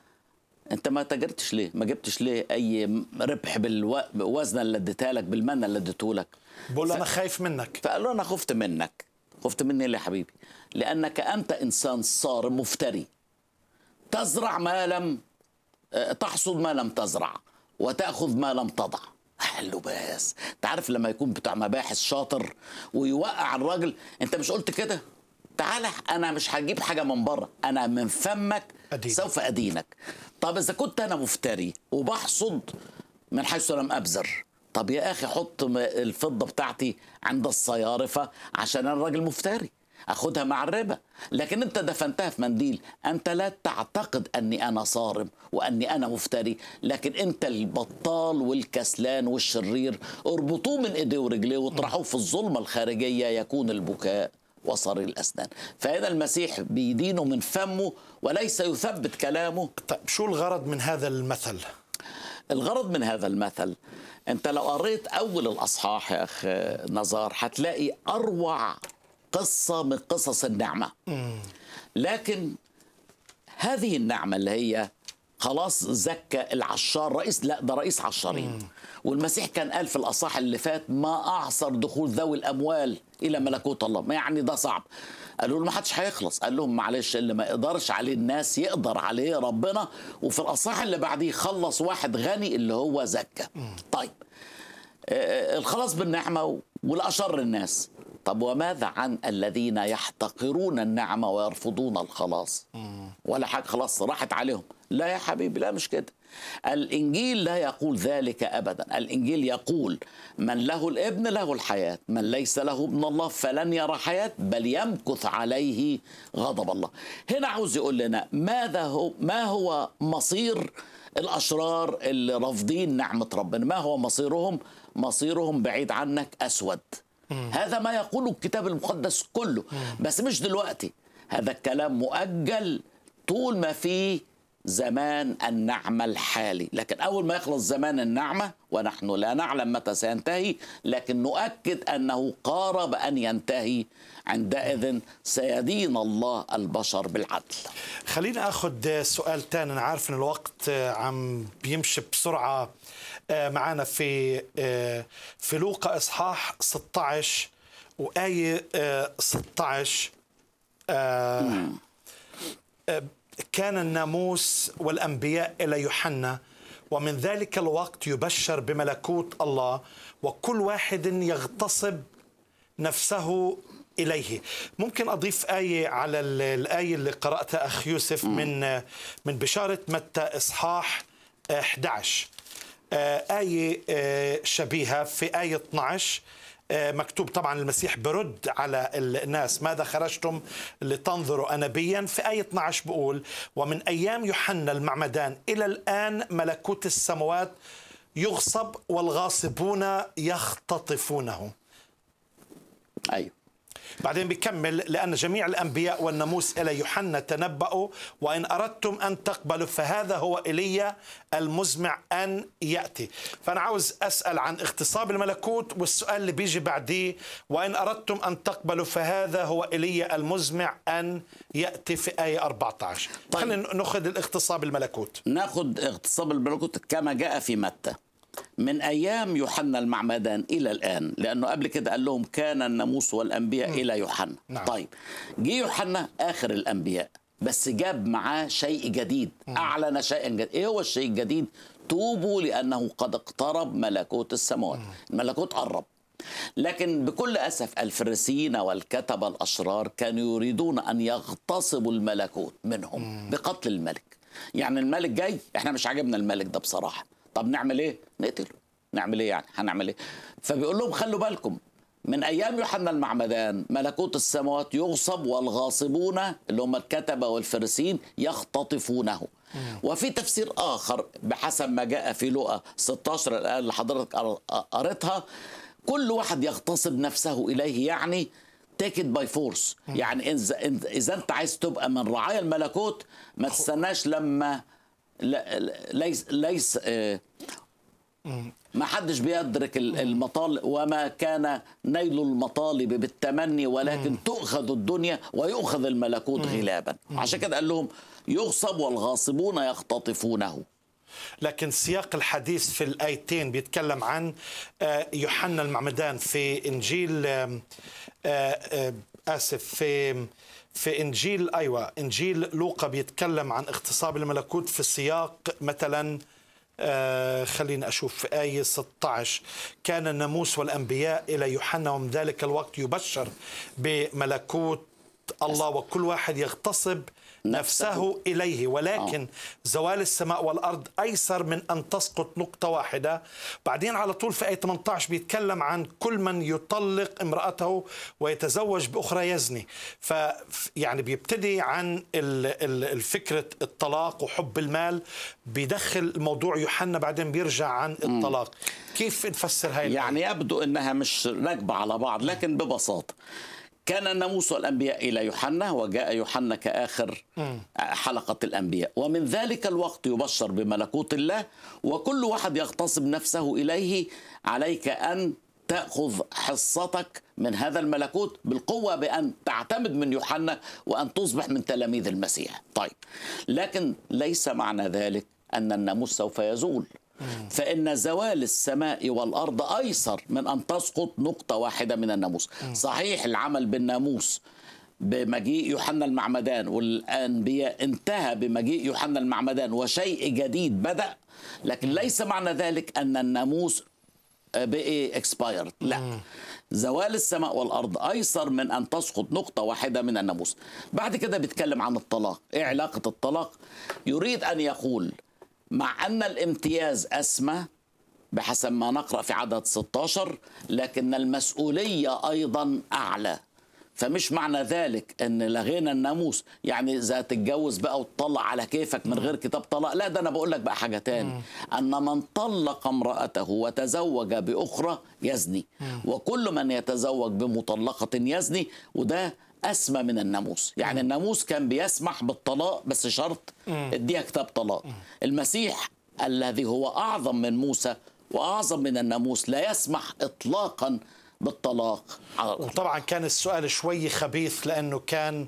انت ما تاجرتش ليه؟ ما جبتش ليه أي ربح بالوزنه اللي اديتها لك بالمنه اللي اديته لك؟ بقول له أنا خايف منك. فقال له أنا خفت منك. خفت مني ليه يا حبيبي؟ لأنك أنت إنسان صارم مفتري. تزرع ما لم آه، تحصد ما لم تزرع وتأخذ ما لم تضع. له بس. انت عارف لما يكون بتاع مباحث شاطر ويوقع الراجل أنت مش قلت كده؟ تعالى أنا مش هجيب حاجة من بره أنا من فمك أدينك. سوف أدينك. طب إذا كنت أنا مفتري وبحصد من حيث لم أبذر طب يا أخي حط الفضة بتاعتي عند الصيارفة عشان أنا راجل مفتري أخدها مع الربا. لكن أنت دفنتها في منديل أنت لا تعتقد أني أنا صارم وأني أنا مفتري. لكن أنت البطال والكسلان والشرير اربطوه من إيديه ورجليه واطرحوه في الظلمة الخارجية يكون البكاء. وصرير الأسنان. فهنا المسيح بيدينه من فمه وليس يثبت كلامه. طيب شو الغرض من هذا المثل؟ الغرض من هذا المثل أنت لو قريت أول الأصحاح يا أخ نزار هتلاقي أروع قصة من قصص النعمة. لكن هذه النعمة اللي هي خلاص زكى العشار رئيس لا ده رئيس عشارين. والمسيح كان قال في الأصحاح اللي فات ما أعصر دخول ذوي الأموال إلى ملكوت الله. ما يعني ده صعب. قالوا له ما حدش هيخلص. قال لهم معلش اللي ما يقدرش عليه الناس يقدر عليه ربنا. وفي الأصحاح اللي بعديه خلص واحد غني اللي هو زكى طيب آه، الخلاص بالنعمة والأشر الناس. طب وماذا عن الذين يحتقرون النعمة ويرفضون الخلاص؟ ولا حاجة خلاص راحت عليهم. لا يا حبيبي لا مش كده. الإنجيل لا يقول ذلك أبدا. الإنجيل يقول من له الابن له الحياة من ليس له ابن الله فلن يرى حياة بل يمكث عليه غضب الله. هنا عاوز يقول لنا ماذا هو ما هو مصير الأشرار اللي رافضين نعمة ربنا؟ ما هو مصيرهم؟ مصيرهم بعيد عنك أسود. هذا ما يقوله الكتاب المقدس كله. بس مش دلوقتي. هذا الكلام مؤجل طول ما في زمان النعمة الحالي. لكن أول ما يخلص زمان النعمة ونحن لا نعلم متى سينتهي لكن نؤكد أنه قارب أن ينتهي. عندئذ سيدين الله البشر بالعدل. خليني اخذ سؤال تاني. أنا عارف إن الوقت عم بيمشي بسرعة. معنا في في لوقا إصحاح 16 وآية 16 كان الناموس والأنبياء إلى يوحنا ومن ذلك الوقت يبشر بملكوت الله وكل واحد يغتصب نفسه إليه. ممكن أضيف آية على الآية اللي قرأتها أخ يوسف من من بشارة متى إصحاح 11 آية شبيهة في آية 12 مكتوب طبعا المسيح برد على الناس. ماذا خرجتم لتنظروا أنبيا في آية 12 بقول ومن أيام يوحنا المعمدان إلى الآن ملكوت السماوات يغصب والغاصبون يختطفونه. أيوه. بعدين بيكمل لأن جميع الأنبياء والناموس إلى يوحنا تنبأوا وإن أردتم أن تقبلوا فهذا هو إيليا المزمع أن يأتي. فأنا عاوز أسأل عن اغتصاب الملكوت والسؤال اللي بيجي بعديه وإن أردتم أن تقبلوا فهذا هو إيليا المزمع أن يأتي في آية 14 طيب. خلينا نأخذ الاغتصاب الملكوت. نأخذ اغتصاب الملكوت كما جاء في متى. من أيام يوحنا المعمدان إلى الآن لأنه قبل كده قال لهم كان الناموس والأنبياء. إلى يوحنا نعم. طيب جه يوحنا آخر الأنبياء بس جاب معاه شيء جديد. أعلن شيئا جديد إيه هو الشيء الجديد توبوا لأنه قد اقترب ملكوت السماوات الملكوت قرب لكن بكل أسف الفريسيين والكتبة الأشرار كانوا يريدون أن يغتصبوا الملكوت منهم. بقتل الملك يعني الملك جاي إحنا مش عاجبنا الملك ده بصراحة طب نعمل إيه؟ نقتله. نعمل إيه يعني؟ هنعمل إيه؟ فبيقول لهم خلوا بالكم من أيام يوحنا المعمدان ملكوت السماوات يغصب والغاصبون اللي هم الكتبة والفريسين يختطفونه. وفي تفسير آخر بحسب ما جاء في لوقا 16 الآية اللي حضرتك قريتها كل واحد يغتصب نفسه إليه يعني take it by force يعني إذا أنت عايز تبقى من رعايا الملكوت ما تستناش لما ليس ليس آه، ما حدش بيدرك المطالب وما كان نيل المطالب بالتمني ولكن تؤخذ الدنيا ويؤخذ الملكوت غلابا. عشان كده قال لهم يغصب والغاصبون يختطفونه. لكن سياق الحديث في الآيتين بيتكلم عن آه، يوحنا المعمدان في إنجيل آه، آسف في في إنجيل أيوه إنجيل لوقا بيتكلم عن اغتصاب الملكوت في سياق مثلا آه خليني أشوف في آية 16 كان الناموس والأنبياء إلى يوحنا ومن ذلك الوقت يبشر بملكوت الله وكل واحد يغتصب نفسه إليه ولكن آه. زوال السماء والأرض أيسر من أن تسقط نقطة واحدة. بعدين على طول في آية 18 بيتكلم عن كل من يطلق امرأته ويتزوج بأخرى يزني. ف يعني بيبتدي عن الفكرة الطلاق وحب المال. بيدخل موضوع يوحنا بعدين بيرجع عن الطلاق. كيف نفسر هاي يعني يبدو أنها مش راكبة على بعض لكن ببساطة. كان الناموس والأنبياء إلى يوحنا وجاء يوحنا كآخر حلقة الأنبياء. ومن ذلك الوقت يبشر بملكوت الله وكل واحد يغتصب نفسه إليه عليك أن تأخذ حصتك من هذا الملكوت بالقوة بأن تعتمد من يوحنا وأن تصبح من تلاميذ المسيح. طيب لكن ليس معنى ذلك أن الناموس سوف يزول. فإن زوال السماء والأرض أيسر من أن تسقط نقطة واحدة من الناموس. صحيح العمل بالناموس بمجيء يوحنا المعمدان والأنبياء انتهى بمجيء يوحنا المعمدان وشيء جديد بدأ لكن ليس معنى ذلك أن الناموس بقي اكسبايرد لا. زوال السماء والأرض أيسر من أن تسقط نقطة واحدة من الناموس. بعد كده بيتكلم عن الطلاق. إيه علاقة الطلاق؟ يريد أن يقول مع أن الامتياز أسمى بحسب ما نقرأ في عدد 16 لكن المسؤولية أيضا أعلى. فمش معنى ذلك إن لغينا الناموس. يعني إذا تتجوز بقى وتطلق على كيفك من غير كتاب طلاق لا ده أنا بقول لك بقى حاجة تاني. أن من طلق امرأته وتزوج بأخرى يزني. وكل من يتزوج بمطلقة يزني وده أسمى من الناموس. يعني الناموس كان بيسمح بالطلاق بس شرط إديها كتاب طلاق. المسيح الذي هو أعظم من موسى وأعظم من الناموس لا يسمح اطلاقا بالطلاق. وطبعا كان السؤال شوي خبيث لأنه كان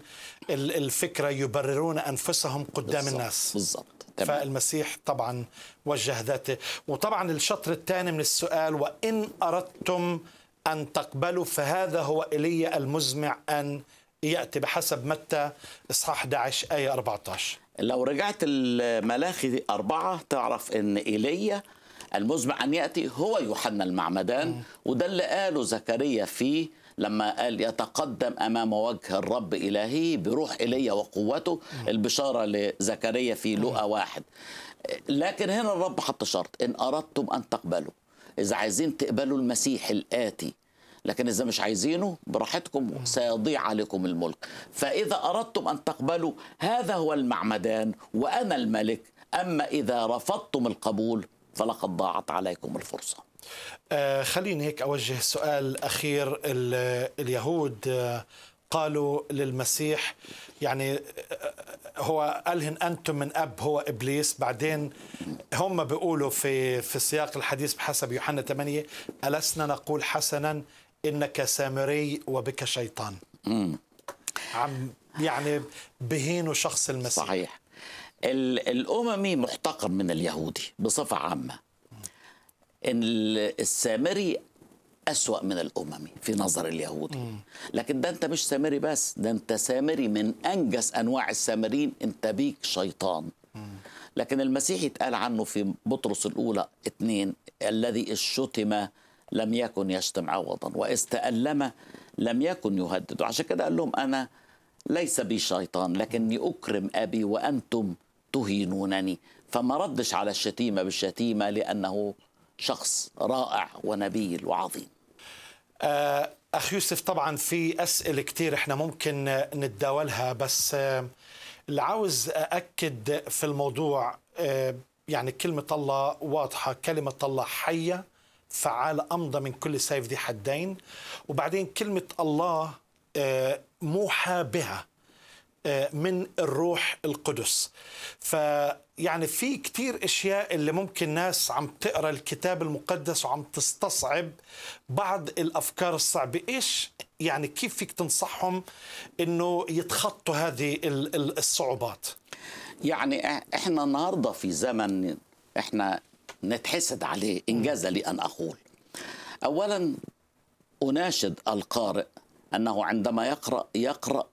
الفكرة يبررون أنفسهم قدام بالزبط. الناس. بالضبط فالمسيح طبعا وجه ذاته. وطبعا الشطر الثاني من السؤال وإن أردتم أن تقبلوا فهذا هو ايليا المزمع أن يأتي بحسب متى إصحاح 11 آية 14 لو رجعت الملاخي أربعة تعرف أن إيليا المزمع أن يأتي هو يوحنا المعمدان وده اللي قاله زكريا فيه لما قال يتقدم أمام وجه الرب إلهي بروح إيليا وقوته البشارة لزكريا في لقا واحد. لكن هنا الرب حط شرط إن أردتم أن تقبلوا إذا عايزين تقبلوا المسيح الآتي لكن إذا مش عايزينه براحتكم سيضيع عليكم الملك. فإذا أردتم أن تقبلوا هذا هو المعمدان وأنا الملك. أما إذا رفضتم القبول فلقد ضاعت عليكم الفرصة. آه خليني هيك أوجه سؤال أخير. اليهود آه قالوا للمسيح يعني آه، هو قالهن أنتم من أب هو إبليس. بعدين هم بيقولوا في في سياق الحديث بحسب يوحنا 8 ألسنا نقول حسنا إنك سامري وبك شيطان. مم. عم يعني بهينوا شخص المسيح. صحيح. الأممي محتقر من اليهودي بصفة عامة. إن السامري أسوأ من الأممي في نظر اليهودي. لكن ده أنت مش سامري بس ده أنت سامري من أنجس أنواع السامرين أنت بيك شيطان. لكن المسيح يتقال عنه في بطرس الأولى اثنين الذي الشتم لم يكن يشتم عوضا وإذ تألم لم يكن يهدد. عشان كده قال لهم أنا ليس بي شيطان لكني أكرم أبي وأنتم تهينونني. فما ردش على الشتيمة بالشتيمة لأنه شخص رائع ونبيل وعظيم. آه، أخ يوسف طبعا في أسئلة كتير إحنا ممكن نتداولها بس آه، اللي عاوز أأكد في الموضوع آه، يعني كلمة الله واضحة كلمة الله حية. فعالة أمضى من كل سيف ذي حدين. وبعدين كلمة الله آه، موحى بها آه، من الروح القدس. فيعني في كتير أشياء اللي ممكن ناس عم تقرأ الكتاب المقدس وعم تستصعب بعض الأفكار الصعبة. إيش يعني كيف فيك تنصحهم إنه يتخطوا هذه ال- ال- الصعوبات؟ يعني إحنا النهارده في زمن إحنا نتحسد عليه انجاز لي أن أقول. اولا أناشد القارئ أنه عندما يقرأ يقرأ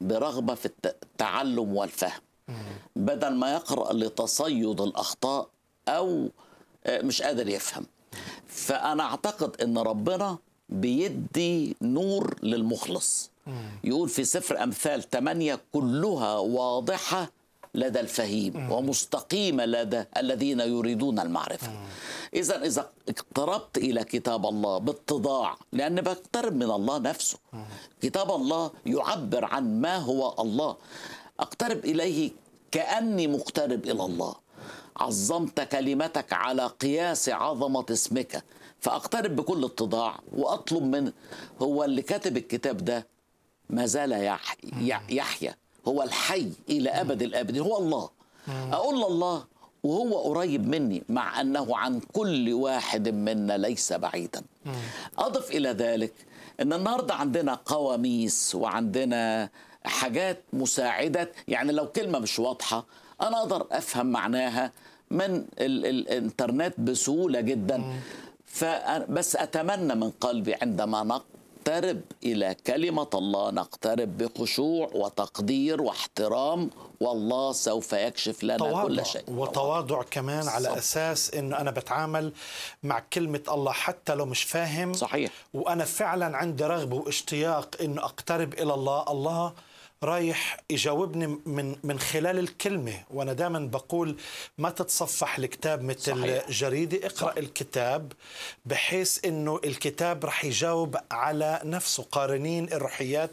برغبة في الت- التعلم والفهم. بدل ما يقرأ لتصيد الأخطاء أو آه، مش قادر يفهم. فأنا أعتقد إن ربنا بيدي نور للمخلص. يقول في سفر أمثال 8 كلها واضحة لدى الفهيم ومستقيمه لدى الذين يريدون المعرفة. اذا إذا اقتربت إلى كتاب الله باتضاع لأن بقترب من الله نفسه. كتاب الله يعبر عن ما هو الله. أقترب إليه كأني مقترب إلى الله. عظمت كلمتك على قياس عظمة اسمك. فأقترب بكل اتضاع وأطلب من هو اللي كاتب الكتاب ده. ما زال يح- يح- يحيا. هو الحي إلى أبد الأبدين هو الله. أقول لله وهو قريب مني مع أنه عن كل واحد منا ليس بعيدا. أضف إلى ذلك إن النهارده عندنا قواميس وعندنا حاجات مساعدة. يعني لو كلمة مش واضحة أنا أقدر أفهم معناها من ال- الإنترنت بسهولة جدا. فبس أتمنى من قلبي عندما نقترب إلى كلمة الله نقترب بخشوع وتقدير واحترام. والله سوف يكشف لنا تواضع كل شيء وتواضع كمان على صح. أساس إنه أنا بتعامل مع كلمة الله حتى لو مش فاهم. صحيح. وأنا فعلا عندي رغبة واشتياق إنه أقترب إلى الله. الله رايح يجاوبني من من خلال الكلمة وأنا دائما بقول ما تتصفح الكتاب مثل صحيح. جريدة اقرأ صح. الكتاب بحيث إنه الكتاب رح يجاوب على نفسه قارنين الروحيات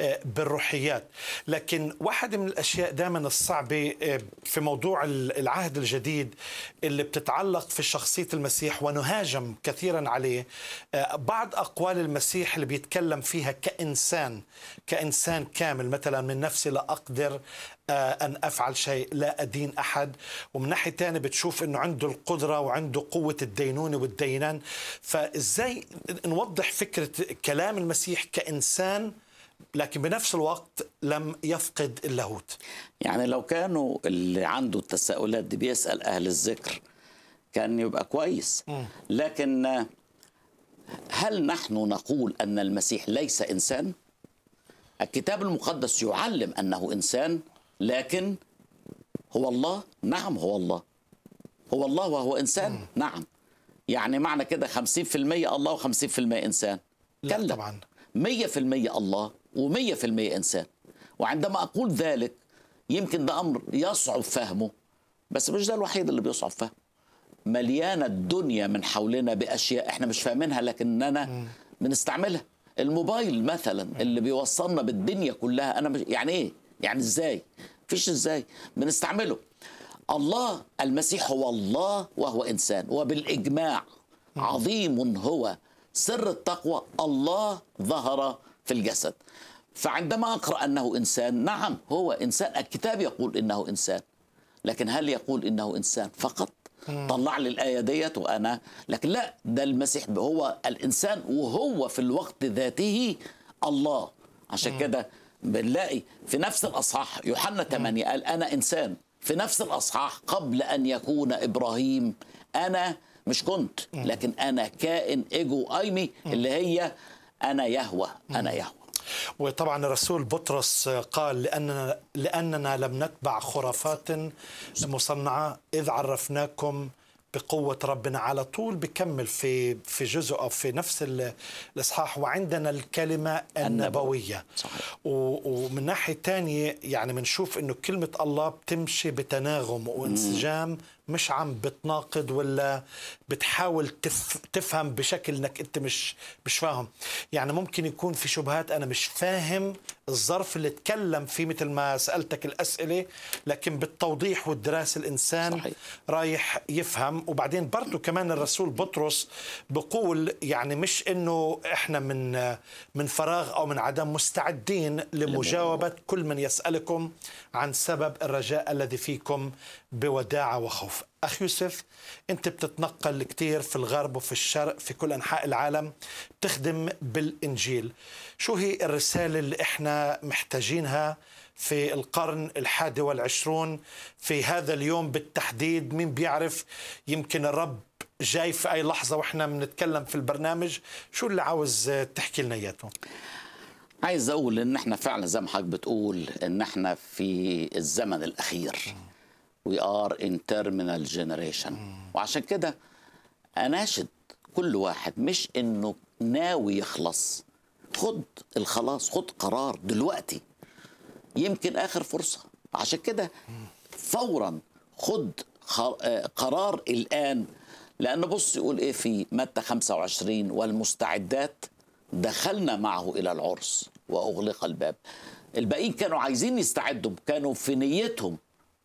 آه، بالروحيات لكن واحدة من الأشياء دائما الصعبة آه، في موضوع ال- العهد الجديد اللي بتتعلق في شخصية المسيح ونهاجم كثيرا عليه آه، بعض أقوال المسيح اللي بيتكلم فيها كإنسان كإنسان كامل مثلا من نفسي لا أقدر آه، أن أفعل شيء لا أدين أحد. ومن ناحية ثانية بتشوف إنه عنده القدرة وعنده قوة الدينونة والدينان. فإزاي نوضح فكرة كلام المسيح كإنسان لكن بنفس الوقت لم يفقد اللاهوت؟ يعني لو كانوا اللي عنده التساؤلات دي بيسأل أهل الذكر كان يبقى كويس. لكن هل نحن نقول أن المسيح ليس إنسان؟ الكتاب المقدس يعلم أنه إنسان لكن هو الله؟ نعم هو الله. هو الله وهو إنسان؟ نعم. يعني معنى كده 50% الله و50% إنسان. لا كلا. طبعا. مية في المية الله ومية في المية إنسان. وعندما أقول ذلك يمكن ده أمر يصعب فهمه بس مش ده الوحيد اللي بيصعب فهمه. مليانة الدنيا من حولنا بأشياء إحنا مش فاهمينها لكننا بنستعملها. الموبايل مثلا اللي بيوصلنا بالدنيا كلها أنا مش يعني إيه؟ يعني إزاي؟ فيش إزاي؟ بنستعمله. الله المسيح هو الله وهو إنسان وبالإجماع عظيم هو. سر التقوى الله ظهر في الجسد. فعندما أقرأ أنه إنسان نعم هو إنسان الكتاب يقول إنه إنسان لكن هل يقول إنه إنسان فقط؟ طلع لي الآية ديت وأنا لكن لا ده المسيح هو الإنسان وهو في الوقت ذاته الله. عشان كده بنلاقي في نفس الأصحاح يوحنا 8 قال أنا إنسان. في نفس الأصحاح قبل أن يكون إبراهيم أنا مش كنت لكن أنا كائن إيجو أيمي اللي هي أنا يهوى أنا يهوى وطبعا الرسول بطرس قال لأننا, لأننا لم نتبع خرافات مصنعة إذ عرفناكم بقوة ربنا على طول بكمل في في جزء أو في نفس ال- الإصحاح. وعندنا الكلمة النبوية. صحيح. ومن ناحية تانية يعني بنشوف إنه كلمة الله بتمشي بتناغم وانسجام مش عم بتناقض ولا بتحاول تف تفهم بشكل انك انت مش مش فاهم. يعني ممكن يكون في شبهات أنا مش فاهم الظرف اللي تكلم فيه مثل ما سألتك الأسئلة لكن بالتوضيح والدراسة الإنسان صحيح. رايح يفهم. وبعدين برضه كمان الرسول بطرس بقول يعني مش إنه إحنا من من فراغ أو من عدم مستعدين لمجاوبة. كل من يسألكم عن سبب الرجاء الذي فيكم بوداعة وخوف. أخ يوسف أنت بتتنقل كثير في الغرب وفي الشرق في كل أنحاء العالم تخدم بالإنجيل. شو هي الرسالة اللي إحنا محتاجينها في القرن الحادي والعشرون؟ في هذا اليوم بالتحديد مين بيعرف؟ يمكن الرب جاي في أي لحظة وإحنا بنتكلم في البرنامج. شو اللي عاوز تحكي لنا إياته عايز أقول إن إحنا فعلا زي ما حضرتك بتقول إن إحنا في الزمن الأخير. we are in terminal generation وعشان كده اناشد كل واحد مش إنه ناوي يخلص. خد الخلاص خد قرار دلوقتي. يمكن آخر فرصة. عشان كده فورا خد آه، قرار الآن. لأن بص يقول إيه في متى 25 والمستعدات. دخلنا معه إلى العرس وأغلق الباب. الباقيين كانوا عايزين يستعدوا كانوا في نيتهم.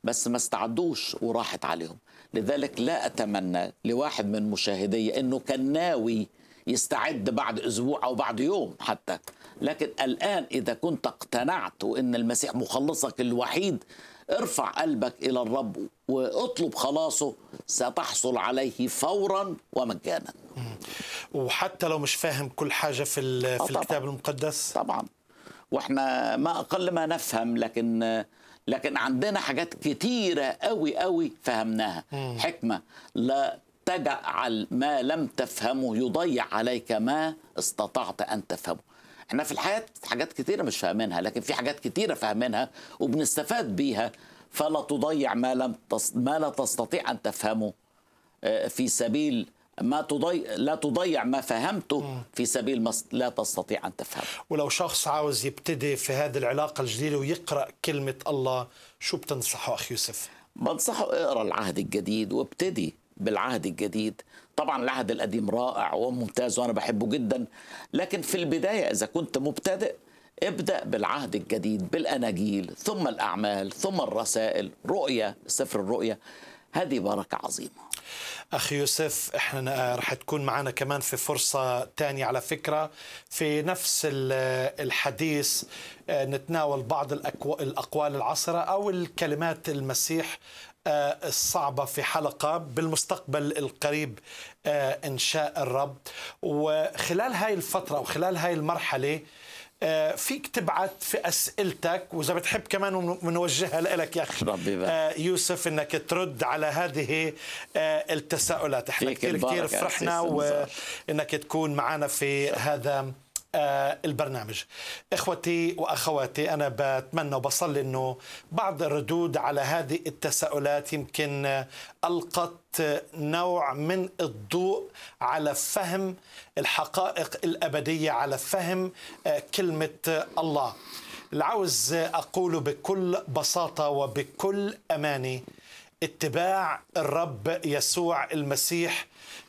بس ما استعدوش وراحت عليهم. لذلك لا أتمنى لواحد من مشاهدي إنه كان ناوي يستعد بعد أسبوع أو بعد يوم حتى. لكن الآن إذا كنت اقتنعت إن المسيح مخلصك الوحيد ارفع قلبك إلى الرب واطلب خلاصه ستحصل عليه فورا ومجانا. وحتى لو مش فاهم كل حاجة في, ال- في. الكتاب المقدس؟ طبعا. وإحنا ما أقل ما نفهم لكن لكن عندنا حاجات كتيرة قوي قوي فهمناها. حكمة. لا تجعل ما لم تفهمه يضيع عليك ما استطعت أن تفهمه. إحنا في الحياة حاجات كتيرة مش فاهمينها لكن في حاجات كتيرة فاهمينها وبنستفاد بيها فلا تضيع ما لم تص... ما لا تستطيع أن تفهمه آه، في سبيل ما تضيع لا تضيع ما فهمته في سبيل ما لا تستطيع أن تفهمه ولو شخص عاوز يبتدي في هذه العلاقة الجديدة ويقرأ كلمة الله شو بتنصحه أخ يوسف؟ بنصحه اقرأ العهد الجديد وابتدي بالعهد الجديد. طبعا العهد القديم رائع وممتاز وأنا بحبه جدا. لكن في البداية إذا كنت مبتدئ ابدأ بالعهد الجديد بالأناجيل ثم الأعمال ثم الرسائل رؤية سفر الرؤيا هذه بركة عظيمة. أخي يوسف إحنا رح تكون معنا كمان في فرصة تانية على فكرة. في نفس ال- الحديث آه، نتناول بعض الأقوال العصرة أو الكلمات المسيح آه، الصعبة في حلقة بالمستقبل القريب آه، إن شاء الرب. وخلال هاي الفترة وخلال هاي المرحلة آه، فيك تبعت في أسئلتك وإذا بتحب كمان بنوجهها لك يا يبارك. آه، يوسف إنك ترد على هذه آه، التساؤلات إحنا كثير كثير فرحنا. وإنك تكون معنا في هذا آه، البرنامج. إخوتي وأخواتي أنا بتمنى وبصلي إنه بعض الردود على هذه التساؤلات يمكن آه، ألقت نوع من الضوء على فهم الحقائق الأبدية على فهم آه، كلمة آه، الله. اللي عاوز اقوله بكل بساطة وبكل امانه اتباع الرب يسوع المسيح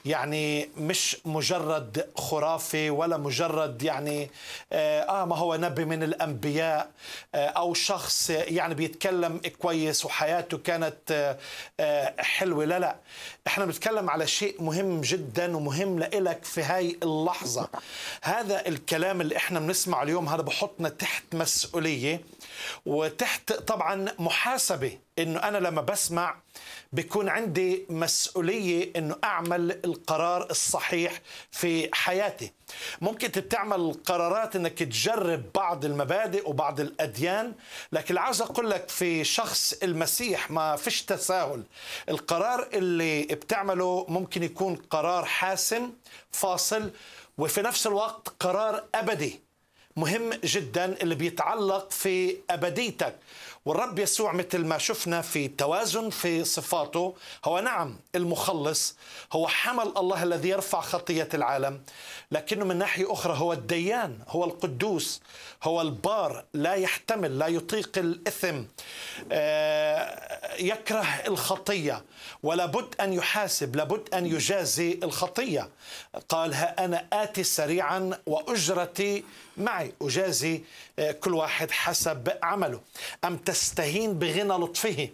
يعني مش مجرد خرافي ولا مجرد يعني آه, آه ما هو نبي من الأنبياء آه أو شخص يعني بيتكلم كويس وحياته كانت آه آه حلوة. لا لا إحنا بنتكلم على شيء مهم جدا ومهم لإلك في هاي اللحظة. هذا الكلام اللي إحنا بنسمعه اليوم هذا بحطنا تحت مسؤولية. وتحت طبعا محاسبة إنه أنا لما بسمع بيكون عندي مسؤولية إنه أعمل القرار الصحيح في حياتي. ممكن أنت بتعمل قرارات إنك تجرب بعض المبادئ وبعض الأديان لكن عاوز أقول لك في شخص المسيح ما فيش تساهل. القرار اللي بتعمله ممكن يكون قرار حاسم فاصل وفي نفس الوقت قرار أبدي. مهم جدا اللي بيتعلق في أبديتك. والرب يسوع مثل ما شفنا في توازن في صفاته هو نعم المخلص هو حمل الله الذي يرفع خطية العالم لكنه من ناحية أخرى هو الديان هو القدوس هو البار لا يحتمل لا يطيق الإثم آه، يكره الخطية ولا بد أن يحاسب لابد أن يجازي الخطية. قال ها أنا آتي سريعا وأجرتي معي أجازي آه، كل واحد حسب عمله. أم تستهين بغنى لطفه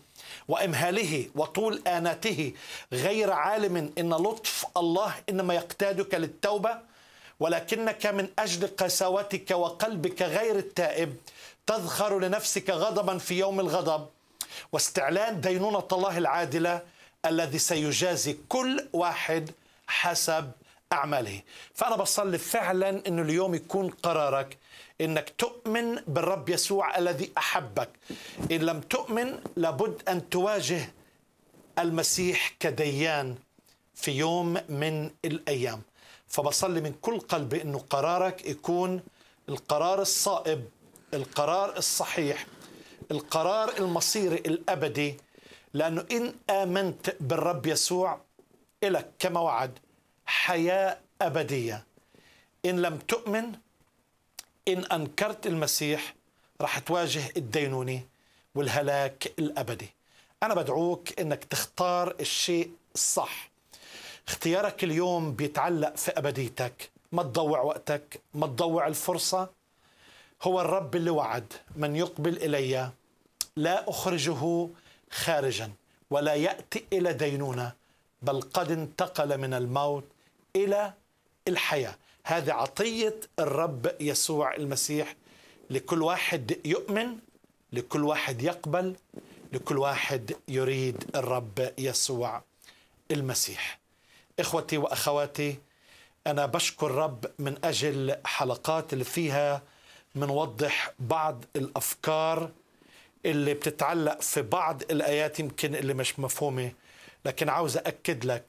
وإمهاله وطول آناته غير عالم إن لطف الله إنما يقتادك للتوبة؟ ولكنك من أجل قساوتك وقلبك غير التائب تذخر لنفسك غضبا في يوم الغضب. واستعلان دينونة الله العادلة الذي سيجازي كل واحد حسب أعماله. فأنا بصلي فعلا إنه اليوم يكون قرارك إنك تؤمن بالرب يسوع الذي أحبك. إن لم تؤمن لابد أن تواجه المسيح كديان في يوم من الأيام. فبصلي من كل قلبي إنه قرارك يكون القرار الصائب القرار الصحيح القرار المصيري الأبدي. لأنه إن آمنت بالرب يسوع لك كما وعد حياة أبدية. إن لم تؤمن إن أنكرت المسيح رح تواجه الدينونة والهلاك الأبدي. أنا بدعوك أنك تختار الشيء الصح. اختيارك اليوم بيتعلق في أبديتك. ما تضوع وقتك ما تضوع الفرصة. هو الرب اللي وعد. من يقبل إلي لا أخرجه خارجا ولا يأتي إلى دينونة بل قد انتقل من الموت إلى الحياة. هذه عطية الرب يسوع المسيح. لكل واحد يؤمن لكل واحد يقبل لكل واحد يريد الرب يسوع المسيح. إخوتي وأخواتي أنا بشكر رب من أجل حلقات اللي فيها منوضح بعض الأفكار اللي بتتعلق في بعض الآيات يمكن اللي مش مفهومة لكن عاوز أكد لك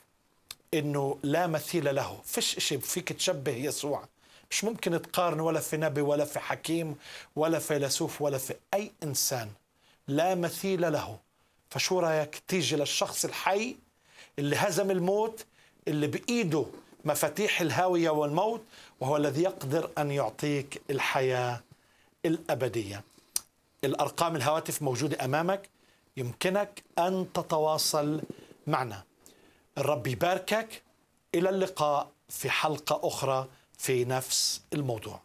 إنه لا مثيل له. فيش شيء فيك تشبه يسوع. مش ممكن تقارن ولا في نبي ولا في حكيم ولا فيلسوف ولا في أي إنسان. لا مثيل له. فشو رأيك تيجي للشخص الحي اللي هزم الموت اللي بإيده مفاتيح الهاوية والموت وهو الذي يقدر أن يعطيك الحياة الأبدية. الأرقام الهواتف موجودة أمامك. يمكنك أن تتواصل معنا. الرب يباركك. إلى اللقاء في حلقة أخرى في نفس الموضوع.